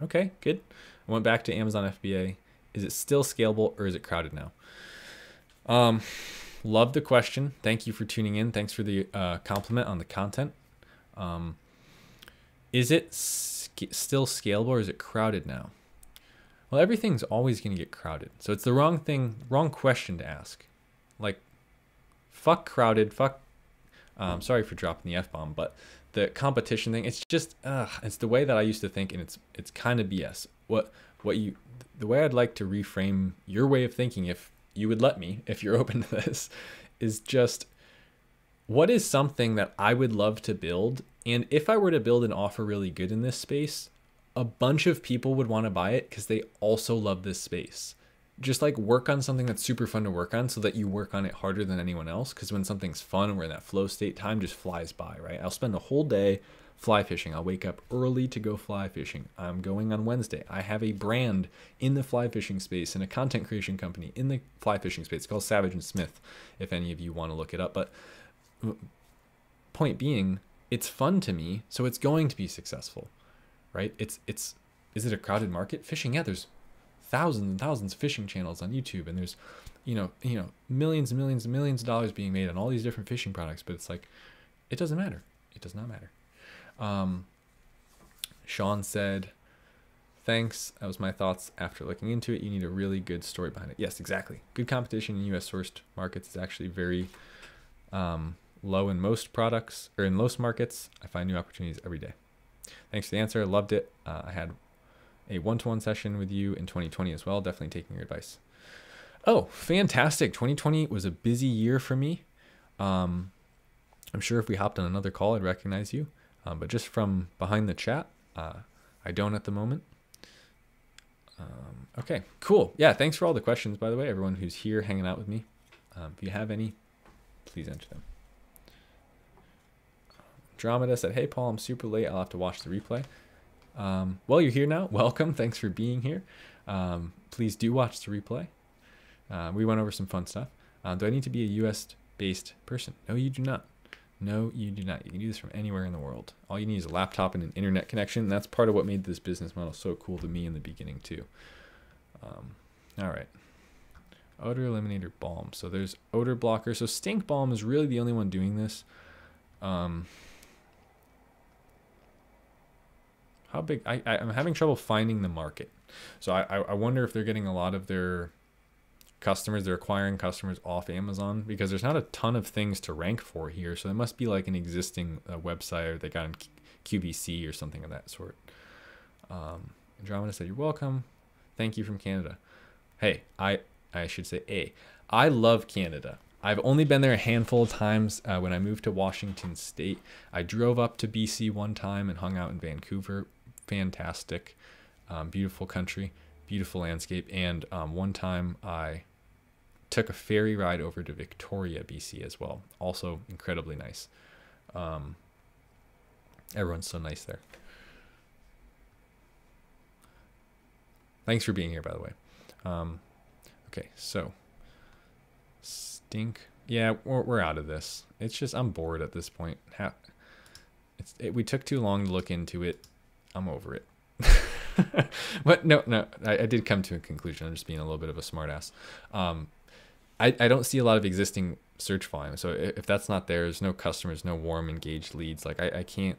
Okay, good. I went back to Amazon FBA. Is it still scalable or is it crowded now? Um, love the question. Thank you for tuning in. Thanks for the uh, compliment on the content. Um, is it sc- still scalable or is it crowded now? Well, everything's always going to get crowded. So it's the wrong thing, wrong question to ask. Like, fuck crowded, fuck. Um, sorry for dropping the f bomb, but the competition thing, it's just, uh, it's the way that I used to think, and it's it's kind of BS. What what you, the way I'd like to reframe your way of thinking, if you would let me, if you're open to this, is just what is something that I would love to build? And if I were to build an offer really good in this space, a bunch of people would want to buy it because they also love this space. Just like work on something that's super fun to work on so that you work on it harder than anyone else. Because when something's fun, we're in that flow state, time just flies by, right? I'll spend a whole day fly fishing. I'll wake up early to go fly fishing. I'm going on Wednesday. I have a brand in the fly fishing space and a content creation company in the fly fishing space. It's called Savage and Smith, if any of you want to look it up. But point being, it's fun to me, so it's going to be successful, right? It's it's is it a crowded market? Fishing, yeah, there's thousands and thousands of fishing channels on YouTube, and there's you know you know millions and millions and millions of dollars being made on all these different fishing products. But it's like it doesn't matter. It does not matter. Um, Sean said, Thanks. That was my thoughts after looking into it. You need a really good story behind it. Yes, exactly. Good competition in US sourced markets is actually very um, low in most products or in most markets. I find new opportunities every day. Thanks for the answer. Loved it. Uh, I had a one to one session with you in 2020 as well. Definitely taking your advice. Oh, fantastic. 2020 was a busy year for me. Um, I'm sure if we hopped on another call, I'd recognize you. Um, but just from behind the chat, uh, I don't at the moment. Um, okay, cool. Yeah, thanks for all the questions, by the way, everyone who's here hanging out with me. Um, if you have any, please enter them. Dramada said, Hey, Paul, I'm super late. I'll have to watch the replay. Um, well, you're here now. Welcome. Thanks for being here. Um, please do watch the replay. Uh, we went over some fun stuff. Uh, do I need to be a US based person? No, you do not. No, you do not. You can do this from anywhere in the world. All you need is a laptop and an internet connection. that's part of what made this business model so cool to me in the beginning, too. Um, all right. Odor eliminator balm. So there's odor blocker. So stink balm is really the only one doing this. Um, how big? I, I am having trouble finding the market. So I I wonder if they're getting a lot of their customers they're acquiring customers off Amazon because there's not a ton of things to rank for here. So it must be like an existing uh, website or they got in QVC or something of that sort. Um, Andromeda said, "You're welcome. Thank you from Canada." Hey, I I should say a. I love Canada. I've only been there a handful of times. Uh, when I moved to Washington State, I drove up to BC one time and hung out in Vancouver. Fantastic, um, beautiful country, beautiful landscape. And um, one time I took a ferry ride over to Victoria, BC as well. Also incredibly nice. Um, everyone's so nice there. Thanks for being here, by the way. Um, okay, so stink. Yeah, we're, we're out of this. It's just I'm bored at this point. It's it, we took too long to look into it. I'm over it. but no, no, I, I, did come to a conclusion. I'm just being a little bit of a smartass. Um, I, I don't see a lot of existing search volume. So if that's not there, there's no customers, no warm engaged leads. Like I, I can't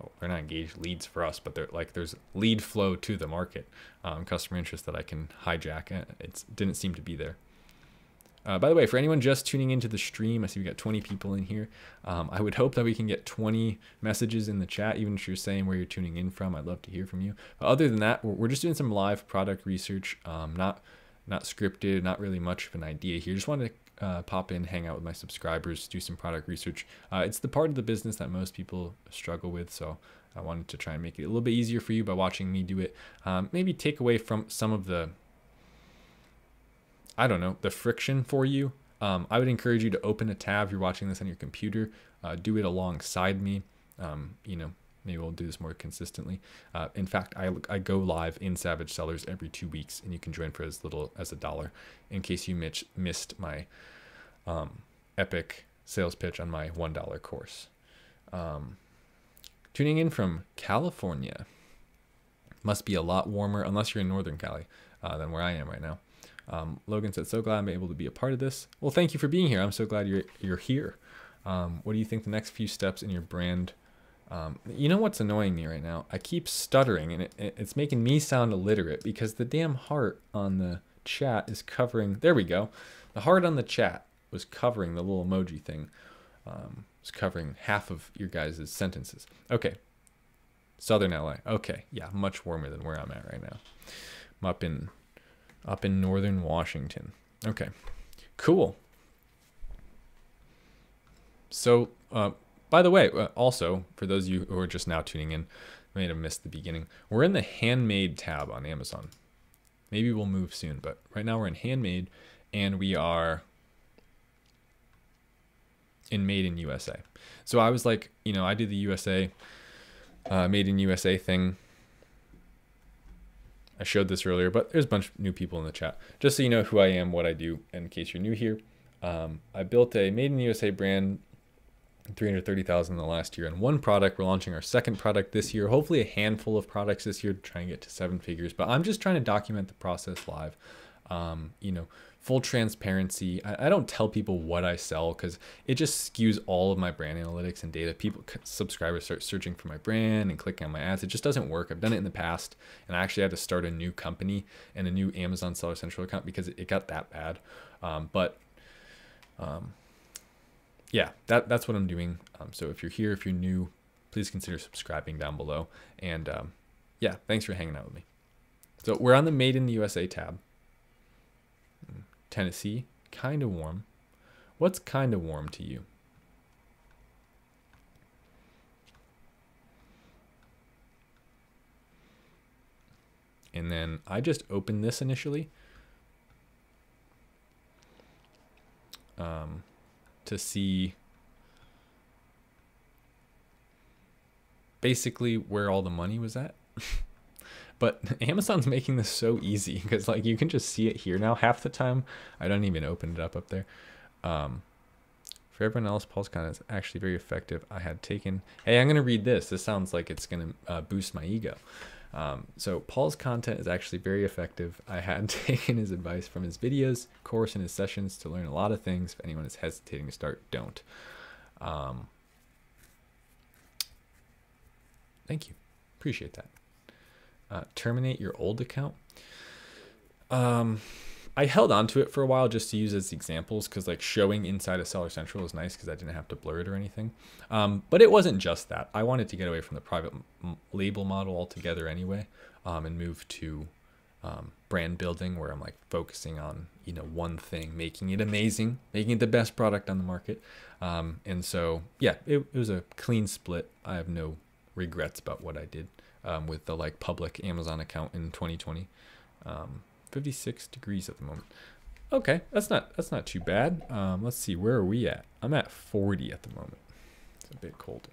well, they're not engaged leads for us, but they're like there's lead flow to the market, um, customer interest that I can hijack. It didn't seem to be there. Uh, by the way, for anyone just tuning into the stream, I see we got 20 people in here. Um, I would hope that we can get 20 messages in the chat, even if you're saying where you're tuning in from. I'd love to hear from you. But other than that, we're, just doing some live product research, um, not not scripted, not really much of an idea here. Just wanted to uh, pop in, hang out with my subscribers, do some product research. Uh, it's the part of the business that most people struggle with, so I wanted to try and make it a little bit easier for you by watching me do it. Um, maybe take away from some of the I don't know, the friction for you, um, I would encourage you to open a tab. If you're watching this on your computer, uh, do it alongside me. Um, you know, maybe we'll do this more consistently. Uh, in fact, I, I go live in Savage Sellers every two weeks, and you can join for as little as a dollar in case you mitch, missed my um, epic sales pitch on my $1 course. Um, tuning in from California. Must be a lot warmer, unless you're in Northern Cali, uh, than where I am right now. Um, Logan said, "So glad I'm able to be a part of this." Well, thank you for being here. I'm so glad you're you're here. Um, what do you think the next few steps in your brand? Um, you know what's annoying me right now? I keep stuttering, and it, it, it's making me sound illiterate because the damn heart on the chat is covering. There we go. The heart on the chat was covering the little emoji thing. Um, was covering half of your guys' sentences. Okay. Southern LA. Okay. Yeah, much warmer than where I'm at right now. I'm up in up in northern Washington. Okay, cool. So, uh, by the way, uh, also for those of you who are just now tuning in, may have missed the beginning. We're in the handmade tab on Amazon. Maybe we'll move soon, but right now we're in handmade, and we are in made in USA. So I was like, you know, I did the USA, uh, made in USA thing I showed this earlier, but there's a bunch of new people in the chat. Just so you know who I am, what I do, in case you're new here. Um, I built a Made in USA brand, 330,000 in the last year, and one product. We're launching our second product this year. Hopefully, a handful of products this year to try and get to seven figures. But I'm just trying to document the process live. Um, you know, full transparency. I, I don't tell people what I sell because it just skews all of my brand analytics and data. People, subscribers start searching for my brand and clicking on my ads. It just doesn't work. I've done it in the past and I actually had to start a new company and a new Amazon Seller Central account because it, it got that bad. Um, but um, yeah, that, that's what I'm doing. Um, so if you're here, if you're new, please consider subscribing down below. And um, yeah, thanks for hanging out with me. So we're on the Made in the USA tab. Tennessee, kind of warm. What's kind of warm to you? And then I just opened this initially um, to see basically where all the money was at. But Amazon's making this so easy because like you can just see it here now. Half the time I don't even open it up up there. Um, for everyone else, Paul's content is actually very effective. I had taken. Hey, I'm gonna read this. This sounds like it's gonna uh, boost my ego. Um, so Paul's content is actually very effective. I had taken his advice from his videos, course, and his sessions to learn a lot of things. If anyone is hesitating to start, don't. Um, thank you. Appreciate that. Uh, terminate your old account. Um, I held on to it for a while just to use as examples because like showing inside of Seller Central is nice because I didn't have to blur it or anything. Um, but it wasn't just that. I wanted to get away from the private label model altogether anyway um, and move to um, brand building where I'm like focusing on you know one thing, making it amazing, making it the best product on the market. Um, and so yeah, it, it, was a clean split. I have no regrets about what I did um, with the like public Amazon account in 2020. Um, 56 degrees at the moment. Okay, that's not that's not too bad. Um, let's see, where are we at? I'm at 40 at the moment. It's a bit colder.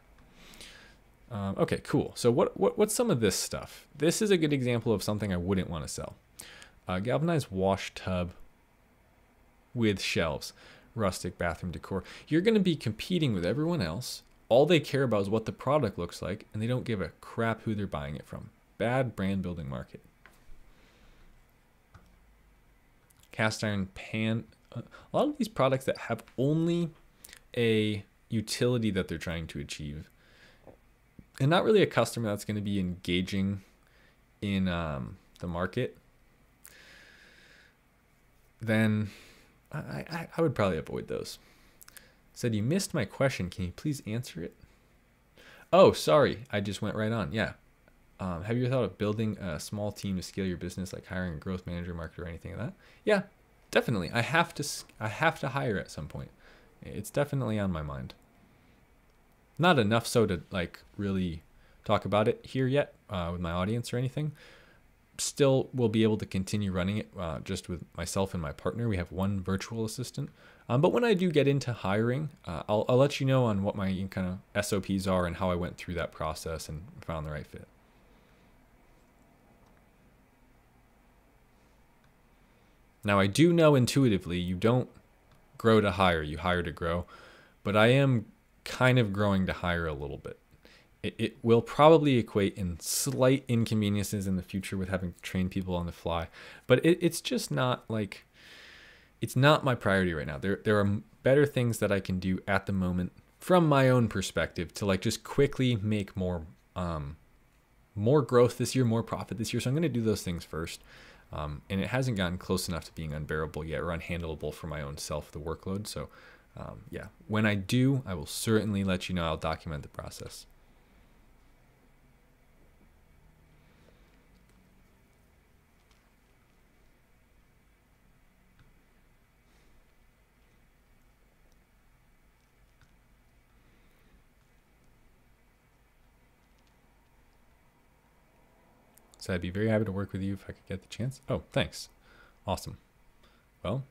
Um, okay, cool. So what, what what's some of this stuff? This is a good example of something I wouldn't want to sell. Uh, galvanized wash tub with shelves, rustic bathroom decor. You're going to be competing with everyone else. All they care about is what the product looks like, and they don't give a crap who they're buying it from. Bad brand building market. cast iron pan. A lot of these products that have only a utility that they're trying to achieve, and not really a customer that's going to be engaging in um, the market, then I, I, I would probably avoid those. Said you missed my question. Can you please answer it? Oh, sorry. I just went right on. Yeah. Um, have you ever thought of building a small team to scale your business, like hiring a growth manager, marketer, or anything like that? Yeah, definitely. I have to. I have to hire at some point. It's definitely on my mind. Not enough so to like really talk about it here yet uh, with my audience or anything. Still, will be able to continue running it uh, just with myself and my partner. We have one virtual assistant. Um, but when I do get into hiring, uh, I'll, I'll let you know on what my kind of SOPs are and how I went through that process and found the right fit. Now, I do know intuitively you don't grow to hire, you hire to grow, but I am kind of growing to hire a little bit. It, it will probably equate in slight inconveniences in the future with having to train people on the fly, but it, it's just not like it's not my priority right now. There, there are better things that I can do at the moment from my own perspective to like just quickly make more um, more growth this year, more profit this year. So I'm going to do those things first. Um, and it hasn't gotten close enough to being unbearable yet or unhandleable for my own self, the workload. So, um, yeah, when I do, I will certainly let you know. I'll document the process. I'd be very happy to work with you if I could get the chance. Oh, thanks. Awesome. Well,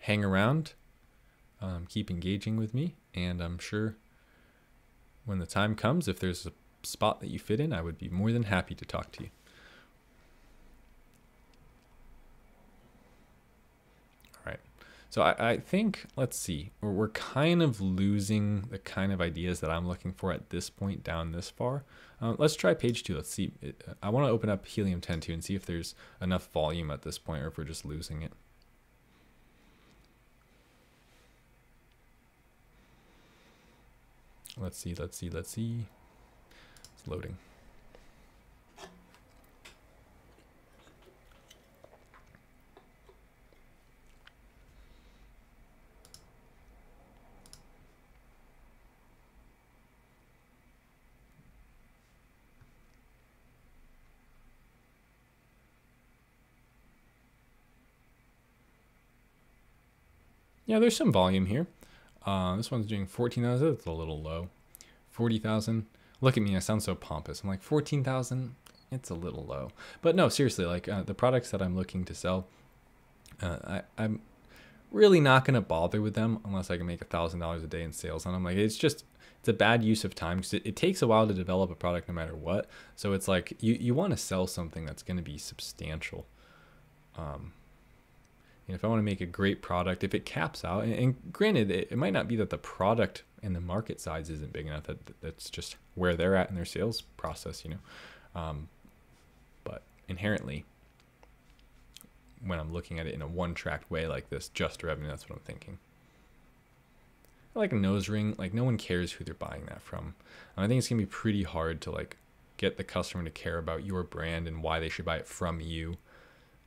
hang around, um, keep engaging with me, and I'm sure when the time comes, if there's a spot that you fit in, I would be more than happy to talk to you. So I, I think, let's see, we're, we're kind of losing the kind of ideas that I'm looking for at this point down this far. Uh, let's try page two. Let's see. I want to open up Helium 10 2 and see if there's enough volume at this point or if we're just losing it. Let's see, let's see, let's see. It's loading. Yeah, there's some volume here. Uh, this one's doing 14,000. That's a little low. 40,000. Look at me. I sound so pompous. I'm like 14,000. It's a little low. But no, seriously, like uh, the products that I'm looking to sell, uh, I, I'm really not going to bother with them unless I can make a thousand dollars a day in sales on them. Like it's just, it's a bad use of time because it, it, takes a while to develop a product no matter what. So it's like you, you want to sell something that's going to be substantial. Um, if I want to make a great product, if it caps out, and, and granted, it, it, might not be that the product and the market size isn't big enough. That that's just where they're at in their sales process. You know, um, but inherently when I'm looking at it in a one tracked way like this, just revenue, that's what I'm thinking. Like a nose ring, like no one cares who they're buying that from. And I think it's gonna be pretty hard to like get the customer to care about your brand and why they should buy it from you.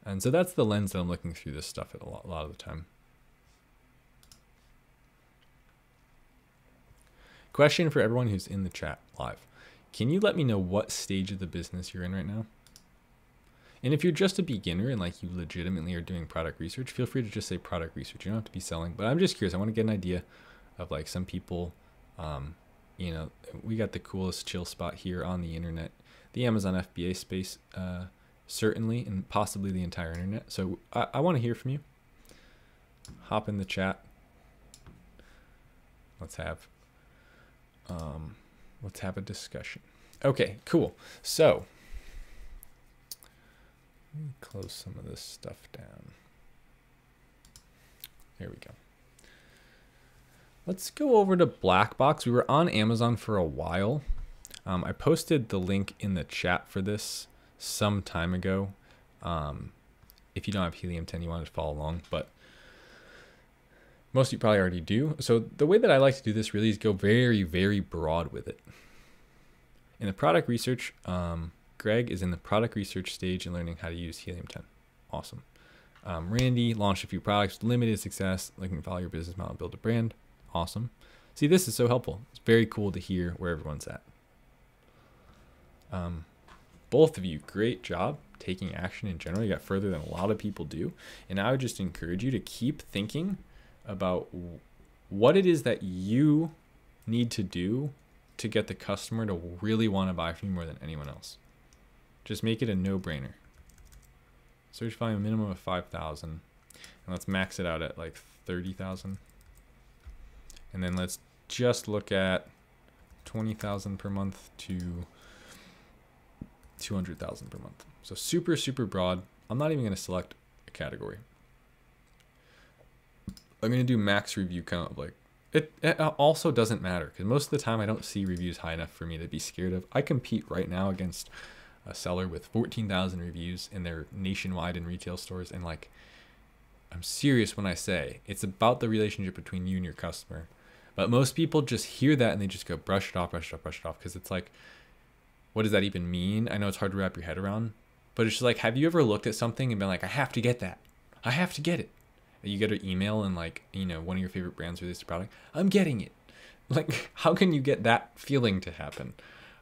And so that's the lens that I'm looking through this stuff a lot, a lot of the time. Question for everyone who's in the chat live. Can you let me know what stage of the business you're in right now? And if you're just a beginner and like you legitimately are doing product research, feel free to just say product research. You don't have to be selling, but I'm just curious. I want to get an idea of like some people, um, you know, we got the coolest chill spot here on the internet, the Amazon FBA space, uh, certainly, and possibly the entire internet. So I, I want to hear from you. Hop in the chat. Let's have, um, let's have a discussion. Okay, cool. So let me close some of this stuff down. There we go. Let's go over to Blackbox. We were on Amazon for a while. Um, I posted the link in the chat for this some time ago. Um, if you don't have Helium 10, you want to follow along, but most of you probably already do. So the way that I like to do this really is go very, very broad with it. In the product research, um, Greg is in the product research stage and learning how to use Helium 10. Awesome. Um, Randy launched a few products, limited success, looking to follow your business model, build a brand. Awesome. See, this is so helpful. It's very cool to hear where everyone's at. Um, both of you, great job taking action in general. You got further than a lot of people do. And I would just encourage you to keep thinking about what it is that you need to do to get the customer to really want to buy from you more than anyone else. Just make it a no-brainer. Search volume minimum of 5,000. And let's max it out at like 30,000. And then let's just look at 20,000 per month to 200,000 per month. So super, super broad. I'm not even going to select a category. I'm going to do max review count of like, it, it uh, also doesn't matter because most of the time I don't see reviews high enough for me to be scared of. I compete right now against a seller with 14,000 reviews and they're nationwide in retail stores. And like, I'm serious when I say it's about the relationship between you and your customer. But most people just hear that and they just go brush it off, brush it off, brush it off. Because it's like, what does that even mean? I know it's hard to wrap your head around, but it's just like, have you ever looked at something and been like, I have to get that. I have to get it. You get an email and like, you know, one of your favorite brands released a product. I'm getting it. Like, how can you get that feeling to happen?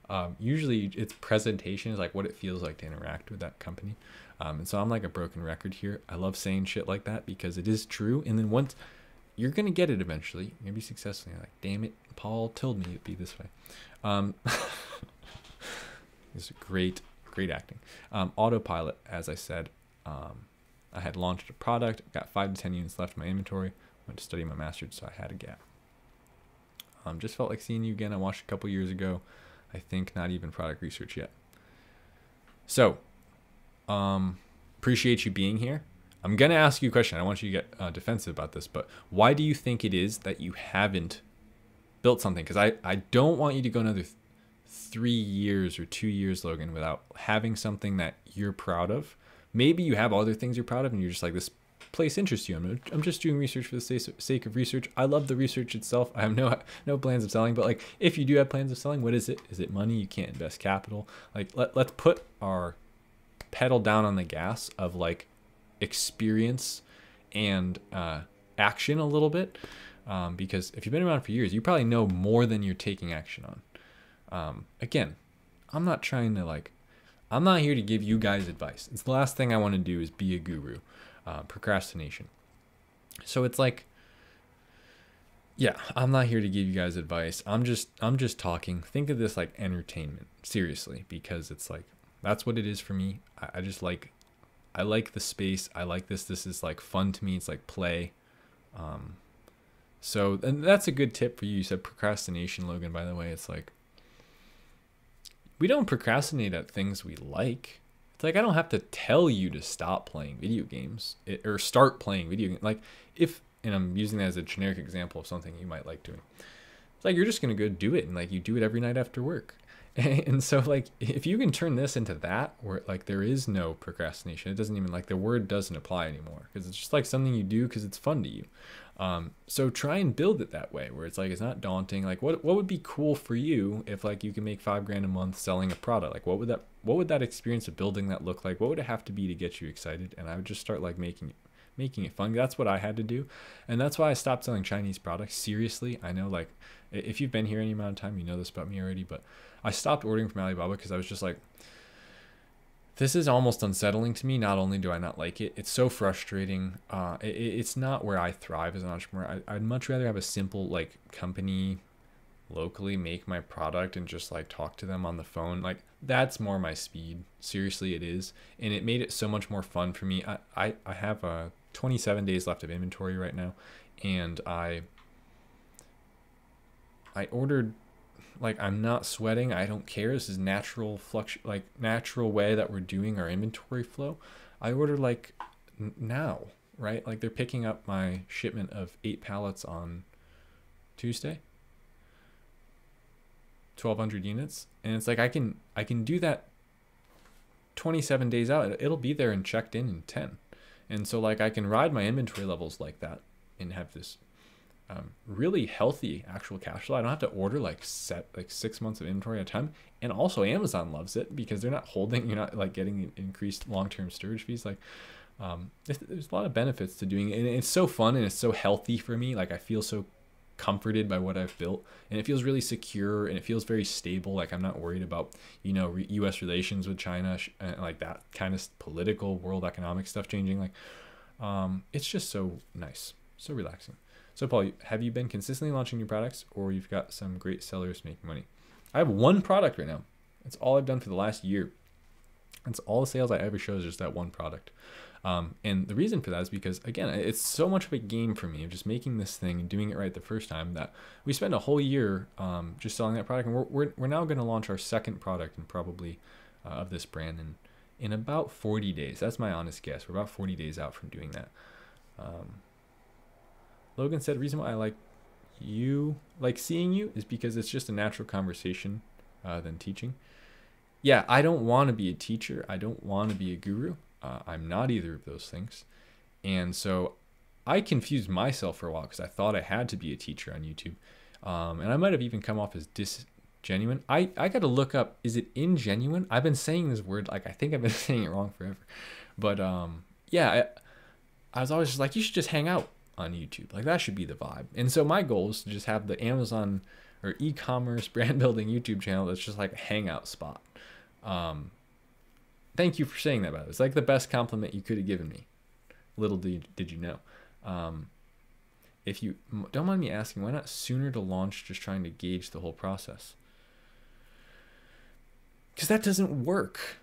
Um, usually it's presentation is like what it feels like to interact with that company. Um, and so I'm like a broken record here. I love saying shit like that because it is true. And then once you're going to get it eventually, you're going to be successful. You're like, damn it, Paul told me it'd be this way. Um, great, great acting. Um, autopilot, as I said, um, I had launched a product, got five to 10 units left in my inventory, went to study my master's, so I had a gap. Um, just felt like seeing you again. I watched a couple years ago. I think not even product research yet. So, um, appreciate you being here. I'm going to ask you a question. I want you to get uh, defensive about this, but why do you think it is that you haven't built something? Because I, I don't want you to go another th- three years or two years, Logan, without having something that you're proud of. Maybe you have other things you're proud of and you're just like, this place interests you. I'm, I'm just doing research for the sake of research. I love the research itself. I have no no plans of selling, but like if you do have plans of selling, what is it? Is it money? You can't invest capital. Like let, let's put our pedal down on the gas of like experience and uh, action a little bit. Um, because if you've been around for years, you probably know more than you're taking action on. Um, again, I'm not trying to like, I'm not here to give you guys advice. It's the last thing I want to do is be a guru uh, procrastination. So it's like, yeah, I'm not here to give you guys advice. I'm just I'm just talking. Think of this like entertainment, seriously, because it's like that's what it is for me. I, I just like I like the space. I like this. This is like fun to me. It's like play. Um, so and that's a good tip for you. You said procrastination, Logan. By the way, it's like we don't procrastinate at things we like. It's like I don't have to tell you to stop playing video games or start playing video games. Like if, and I'm using that as a generic example of something you might like doing. It's like you're just gonna go do it, and like you do it every night after work. and so like if you can turn this into that where like there is no procrastination it doesn't even like the word doesn't apply anymore because it's just like something you do because it's fun to you. Um, so try and build it that way where it's like it's not daunting. Like what what would be cool for you if like you can make five grand a month selling a product? Like what would that what would that experience of building that look like? What would it have to be to get you excited? And i would just start like making it making it fun. That's what i had to do. And that's why i stopped selling chinese products. Seriously i know like if you've been here any amount of time you know this about me already but I stopped ordering from Alibaba because I was just like, this is almost unsettling to me. Not only do I not like it, it's so frustrating. Uh, it, it's not where I thrive as an entrepreneur. I, I'd much rather have a simple like company locally make my product and just like talk to them on the phone. Like that's more my speed. Seriously, it is, and it made it so much more fun for me. I I, I have uh, 27 days left of inventory right now, and I I ordered like I'm not sweating. I don't care. This is natural flux like natural way that we're doing our inventory flow. I order like now, right? Like they're picking up my shipment of 8 pallets on Tuesday. 1200 units and it's like I can I can do that 27 days out. It'll be there and checked in in 10. And so like I can ride my inventory levels like that and have this um, really healthy actual cash flow. I don't have to order like set like six months of inventory at a time. And also Amazon loves it because they're not holding, you're not like getting increased long-term storage fees. Like um, there's, a lot of benefits to doing it. And it's so fun and it's so healthy for me. Like I feel so comforted by what I've built and it feels really secure and it feels very stable. Like I'm not worried about, you know, US relations with China, uh, like that kind of political world economic stuff changing. Like um, it's just so nice, so relaxing. So, Paul, have you been consistently launching new products or you've got some great sellers making money? I have one product right now. That's all I've done for the last year. That's all the sales I ever show is just that one product. Um, and the reason for that is because, again, it's so much of a game for me of just making this thing and doing it right the first time that we spent a whole year um, just selling that product. And we're, we're, we're now going to launch our second product and probably uh, of this brand in, in about 40 days. That's my honest guess. We're about 40 days out from doing that. Um, Logan said, reason why I like you, like seeing you, is because it's just a natural conversation uh, than teaching. Yeah, I don't want to be a teacher. I don't want to be a guru. Uh, I'm not either of those things. And so I confused myself for a while because I thought I had to be a teacher on YouTube. Um, and I might have even come off as disgenuine. I, I got to look up, is it ingenuine? I've been saying this word, like, I think I've been saying it wrong forever. But um, yeah, I, I was always just like, you should just hang out on YouTube. Like that should be the vibe. And so my goal is to just have the Amazon or e-commerce brand building YouTube channel that's just like a hangout spot. Um, thank you for saying that. About it. It's like the best compliment you could have given me. Little did did you know. Um, if you don't mind me asking, why not sooner to launch? Just trying to gauge the whole process. Because that doesn't work.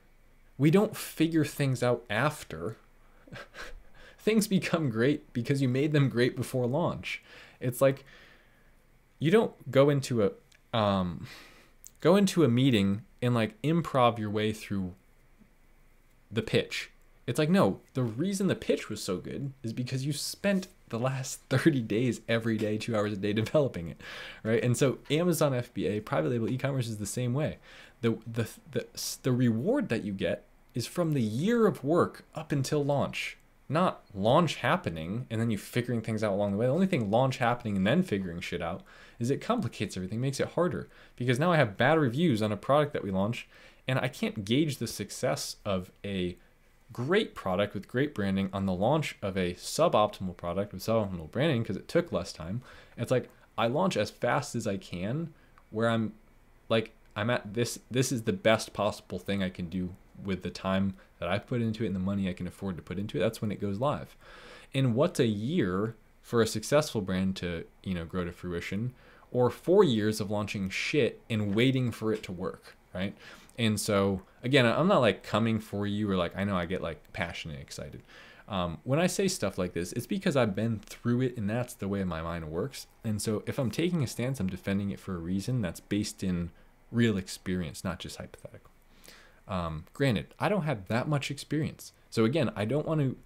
We don't figure things out after. things become great because you made them great before launch. It's like you don't go into a um, go into a meeting and like improv your way through the pitch. It's like no, the reason the pitch was so good is because you spent the last 30 days every day, 2 hours a day developing it, right? And so Amazon FBA, private label e-commerce is the same way. The the the the reward that you get is from the year of work up until launch not launch happening and then you figuring things out along the way. The only thing launch happening and then figuring shit out is it complicates everything, makes it harder. Because now I have bad reviews on a product that we launch, and I can't gauge the success of a great product with great branding on the launch of a suboptimal product with suboptimal branding because it took less time. It's like I launch as fast as I can where I'm like I'm at this this is the best possible thing I can do with the time that I've put into it and the money I can afford to put into it, that's when it goes live. And what's a year for a successful brand to, you know, grow to fruition or 4 years of launching shit and waiting for it to work, right? And so again, I'm not like coming for you or like I know I get like passionate excited. Um, when I say stuff like this, it's because I've been through it and that's the way my mind works. And so if I'm taking a stance, I'm defending it for a reason that's based in real experience, not just hypothetical. Um, granted, I don't have that much experience. So again, I don't want to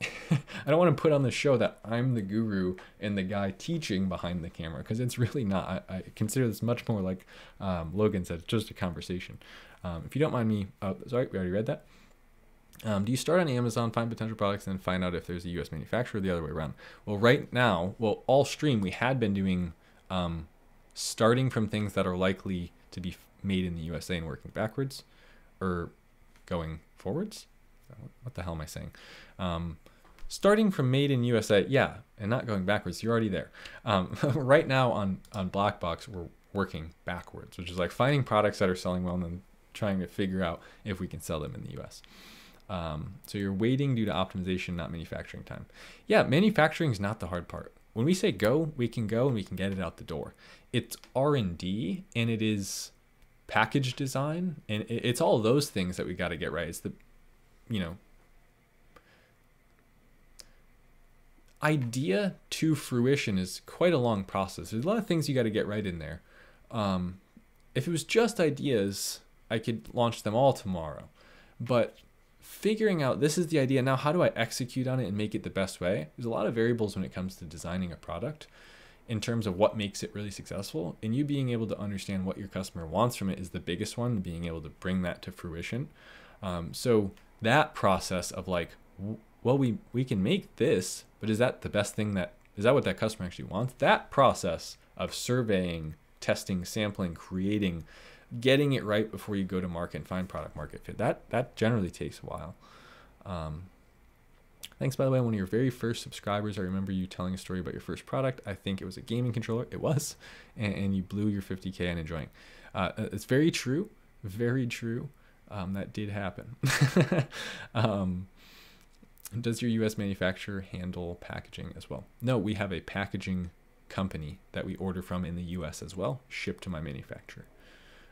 I don't want to put on the show that I'm the guru and the guy teaching behind the camera because it's really not. I, I, consider this much more like um, Logan said, just a conversation. Um, if you don't mind me, oh, sorry, we already read that. Um, do you start on Amazon, find potential products, and then find out if there's a U.S. manufacturer, the other way around? Well, right now, well, all stream we had been doing, um, starting from things that are likely to be made in the USA and working backwards, or going forwards. What the hell am I saying? Um, starting from made in USA, yeah, and not going backwards. You're already there. Um, right now on on Blackbox, we're working backwards, which is like finding products that are selling well and then trying to figure out if we can sell them in the US. Um, so you're waiting due to optimization, not manufacturing time. Yeah, manufacturing is not the hard part. When we say go, we can go and we can get it out the door. It's R and D and it is package design and it's all those things that we got to get right. It's the, you know, idea to fruition is quite a long process. There's a lot of things you got to get right in there. Um, if it was just ideas, I could launch them all tomorrow. But figuring out this is the idea now how do i execute on it and make it the best way there's a lot of variables when it comes to designing a product in terms of what makes it really successful and you being able to understand what your customer wants from it is the biggest one being able to bring that to fruition um, so that process of like well we we can make this but is that the best thing that is that what that customer actually wants that process of surveying testing sampling creating getting it right before you go to market and find product market fit. That that generally takes a while. Um, thanks, by the way, one of your very first subscribers. I remember you telling a story about your first product. I think it was a gaming controller. It was, and, and you blew your 50k and enjoying. Uh, it's very true, very true. Um, that did happen. um, does your U.S. manufacturer handle packaging as well? No, we have a packaging company that we order from in the U.S. as well, shipped to my manufacturer.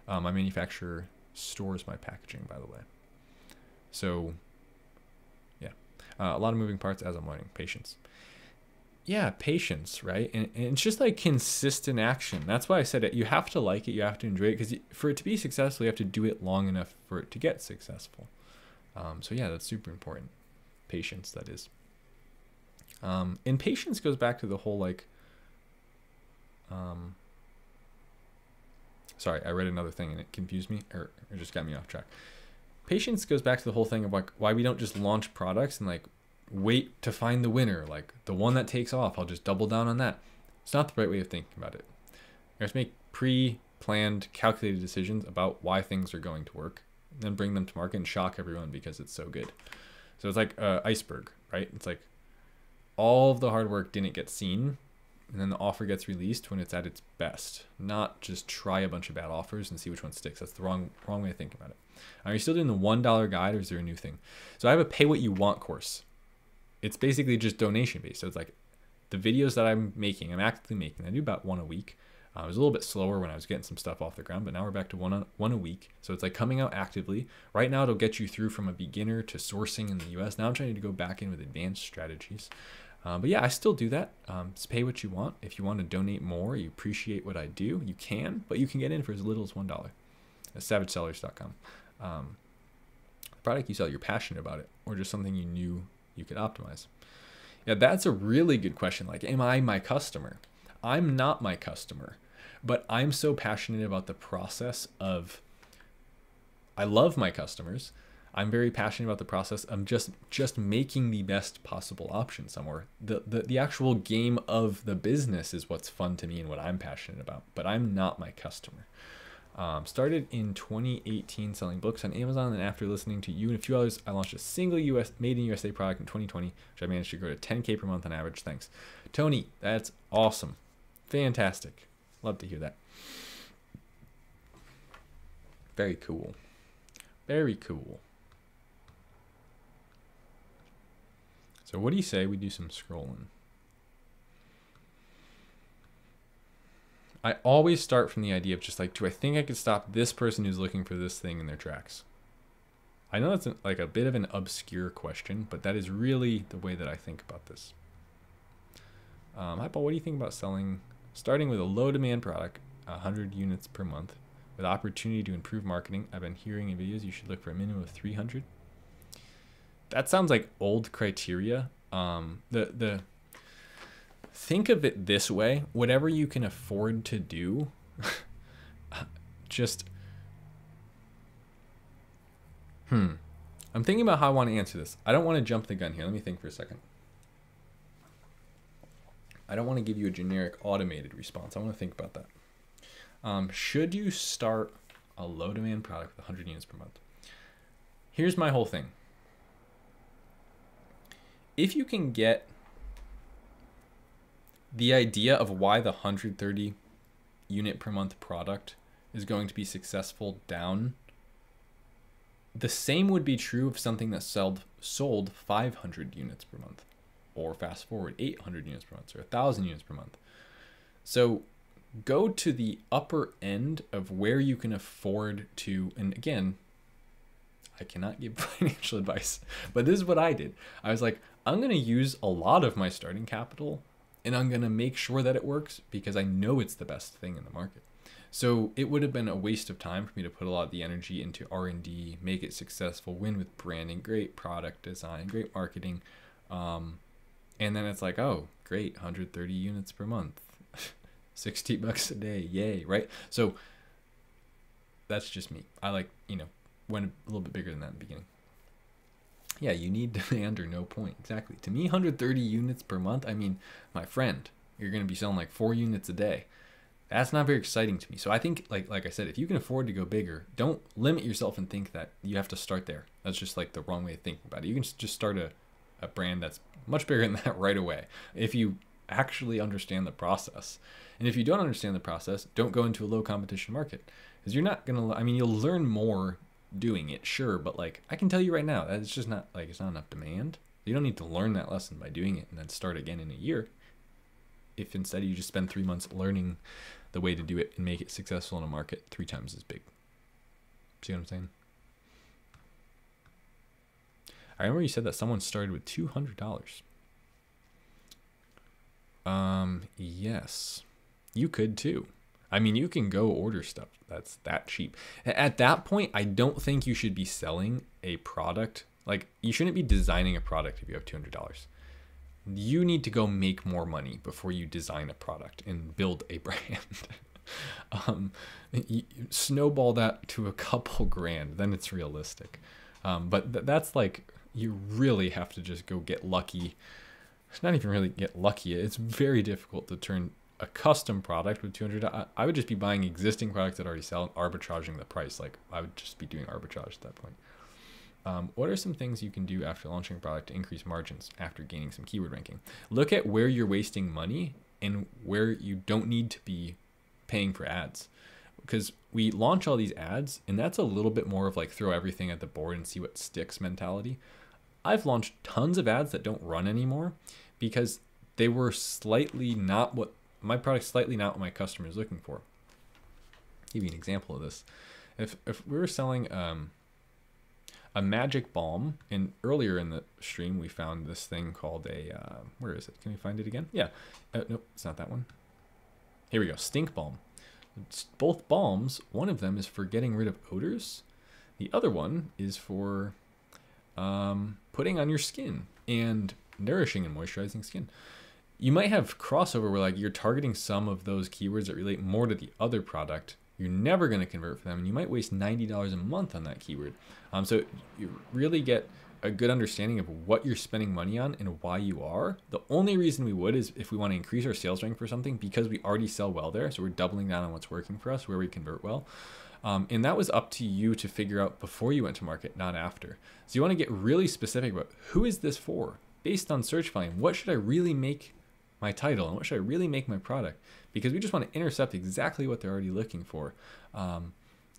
Um, my manufacturer stores my packaging, by the way. So, uh, a lot of moving parts as I'm learning. Patience. Yeah, patience, right? And, and it's just like consistent action. That's why I said it. You have to like it. You have to enjoy it because for it to be successful, you have to do it long enough for it to get successful. Um, so yeah, that's super important. Patience, that is. Um, and patience goes back to the whole like um, sorry, I read another thing and it confused me or it just got me off track. Patience goes back to the whole thing of like why we don't just launch products and like wait to find the winner, like the one that takes off. I'll just double down on that. It's not the right way of thinking about it. You have to make pre-planned, calculated decisions about why things are going to work, and then bring them to market and shock everyone because it's so good. So it's like an iceberg, right? It's like all of the hard work didn't get seen and then the offer gets released when it's at its best. Not just try a bunch of bad offers and see which one sticks. That's the wrong wrong way to think about it. Are you still doing the one dollar guide or is there a new thing? So I have a pay what you want course. It's basically just donation based. So it's like the videos that I'm making, I'm actively making. I do about one a week. Uh, it was a little bit slower when I was getting some stuff off the ground, but now we're back to one one a week. So it's like coming out actively. Right now, it'll get you through from a beginner to sourcing in the U.S. Now I'm trying to go back in with advanced strategies. Um, but yeah, I still do that. Um, pay what you want. If you want to donate more, you appreciate what I do, you can, but you can get in for as little as $1 at savagesellers.com. Um, product you sell, you're passionate about it, or just something you knew you could optimize. Yeah, that's a really good question. Like, am I my customer? I'm not my customer, but I'm so passionate about the process of, I love my customers. I'm very passionate about the process of just just making the best possible option somewhere. The, the the actual game of the business is what's fun to me and what I'm passionate about. But I'm not my customer. Um, started in 2018 selling books on Amazon, and after listening to you and a few others, I launched a single US made in USA product in 2020, which I managed to grow to 10k per month on average. Thanks, Tony. That's awesome, fantastic. Love to hear that. Very cool. Very cool. So what do you say we do some scrolling? I always start from the idea of just like, do I think I could stop this person who's looking for this thing in their tracks? I know that's like a bit of an obscure question, but that is really the way that I think about this. Um, hi, Paul. What do you think about selling, starting with a low demand product, 100 units per month, with opportunity to improve marketing? I've been hearing in videos you should look for a minimum of 300 that sounds like old criteria um, the the think of it this way: whatever you can afford to do, just hmm. I'm thinking about how I want to answer this. I don't want to jump the gun here. Let me think for a second. I don't want to give you a generic automated response. I want to think about that. Um, should you start a low demand product with 100 units per month? Here's my whole thing. If you can get the idea of why the 130 unit per month product is going to be successful down, the same would be true of something that sold sold 500 units per month, or fast forward 800 units per month, or 1,000 units per month. So go to the upper end of where you can afford to, and again, I cannot give financial advice, but this is what I did. I was like, I'm going to use a lot of my starting capital and I'm going to make sure that it works because I know it's the best thing in the market. So it would have been a waste of time for me to put a lot of the energy into R&D, make it successful, win with branding, great product design, great marketing. Um, and then it's like, oh, great, 130 units per month. 60 bucks a day. Yay, right? So that's just me. I like, you know, went a little bit bigger than that in the beginning. Yeah, you need demand or no point. Exactly. To me, 130 units per month, I mean, my friend, you're going to be selling like four units a day. That's not very exciting to me. So I think, like like I said, if you can afford to go bigger, don't limit yourself and think that you have to start there. That's just like the wrong way of thinking about it. You can just start a, a brand that's much bigger than that right away. If you actually understand the process. And if you don't understand the process, don't go into a low competition market because you're not going to, I mean, you'll learn more doing it, sure, but like I can tell you right now that it's just not like it's not enough demand. You don't need to learn that lesson by doing it and then start again in a year. If instead you just spend three months learning the way to do it and make it successful in a market three times as big. See what I'm saying? I remember you said that someone started with two hundred dollars. Um, yes, you could too. I mean, you can go order stuff that's that cheap. At that point, I don't think you should be selling a product. Like, you shouldn't be designing a product if you have $200. You need to go make more money before you design a product and build a brand. um, snowball that to a couple grand, then it's realistic. Um, but th- that's like, you really have to just go get lucky it's not even really get lucky. It's very difficult to turn a custom product with 200. I, would just be buying existing products that already sell and arbitraging the price. Like I would just be doing arbitrage at that point. Um, what are some things you can do after launching a product to increase margins after gaining some keyword ranking? Look at where you're wasting money and where you don't need to be paying for ads. Because we launch all these ads, and that's a little bit more of like throw everything at the board and see what sticks mentality. I've launched tons of ads that don't run anymore because they were slightly not what my product's slightly not what my customer is looking for. I'll give you an example of this. If if we were selling um, a magic balm, and earlier in the stream we found this thing called a uh, where is it? Can we find it again? Yeah, uh, nope, it's not that one. Here we go, stink balm. It's both balms. One of them is for getting rid of odors. The other one is for um, putting on your skin and nourishing and moisturizing skin. You might have crossover where like you're targeting some of those keywords that relate more to the other product. You're never going to convert for them, and you might waste ninety dollars a month on that keyword. Um, so you really get a good understanding of what you're spending money on and why you are. The only reason we would is if we want to increase our sales rank for something because we already sell well there. So we're doubling down on what's working for us, where we convert well. Um, and that was up to you to figure out before you went to market, not after. So you want to get really specific about who is this for? Based on search volume, what should I really make my title and what should I really make my product? Because we just want to intercept exactly what they're already looking for. Um,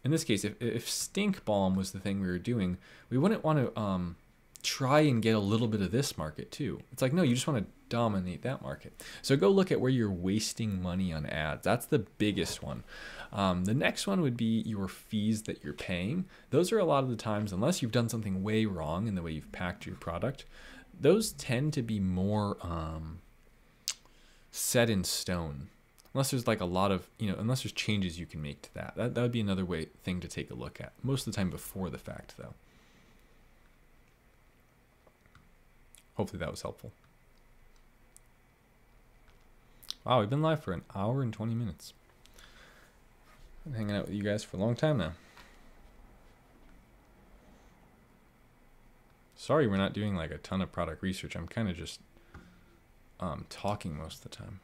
in this case, if, if stink balm was the thing we were doing, we wouldn't want to um, try and get a little bit of this market too. It's like, no, you just want to dominate that market. So go look at where you're wasting money on ads. That's the biggest one. Um, the next one would be your fees that you're paying. Those are a lot of the times, unless you've done something way wrong in the way you've packed your product, those tend to be more um, set in stone. Unless there's like a lot of you know unless there's changes you can make to that. That, that would be another way thing to take a look at. Most of the time before the fact though. Hopefully that was helpful. Wow we've been live for an hour and 20 minutes. Been hanging out with you guys for a long time now. Sorry we're not doing like a ton of product research. I'm kind of just um, talking most of the time.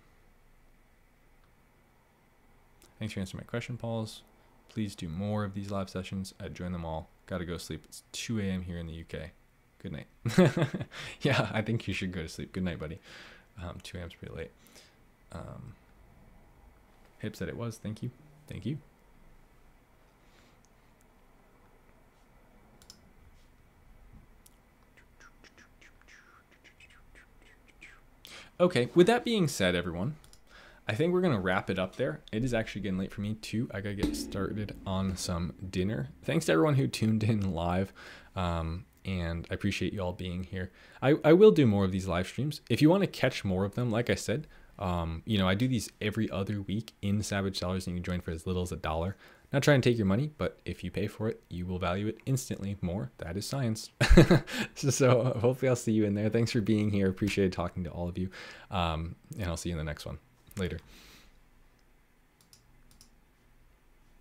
Thanks for answering my question, Pauls. Please do more of these live sessions. I'd join them all. Gotta go sleep. It's 2 a.m. here in the UK. Good night. yeah, I think you should go to sleep. Good night, buddy. Um, 2 a.m. is pretty late. Um, Hip said it was. Thank you. Thank you. Okay, with that being said, everyone, I think we're gonna wrap it up there. It is actually getting late for me too. I gotta get started on some dinner. Thanks to everyone who tuned in live. Um, and I appreciate you all being here. I, I will do more of these live streams. If you want to catch more of them, like I said, um, you know, I do these every other week in Savage Sellers, and you can join for as little as a dollar. Not trying to take your money, but if you pay for it, you will value it instantly more. That is science. so hopefully I'll see you in there. Thanks for being here. Appreciate talking to all of you. Um, and I'll see you in the next one later.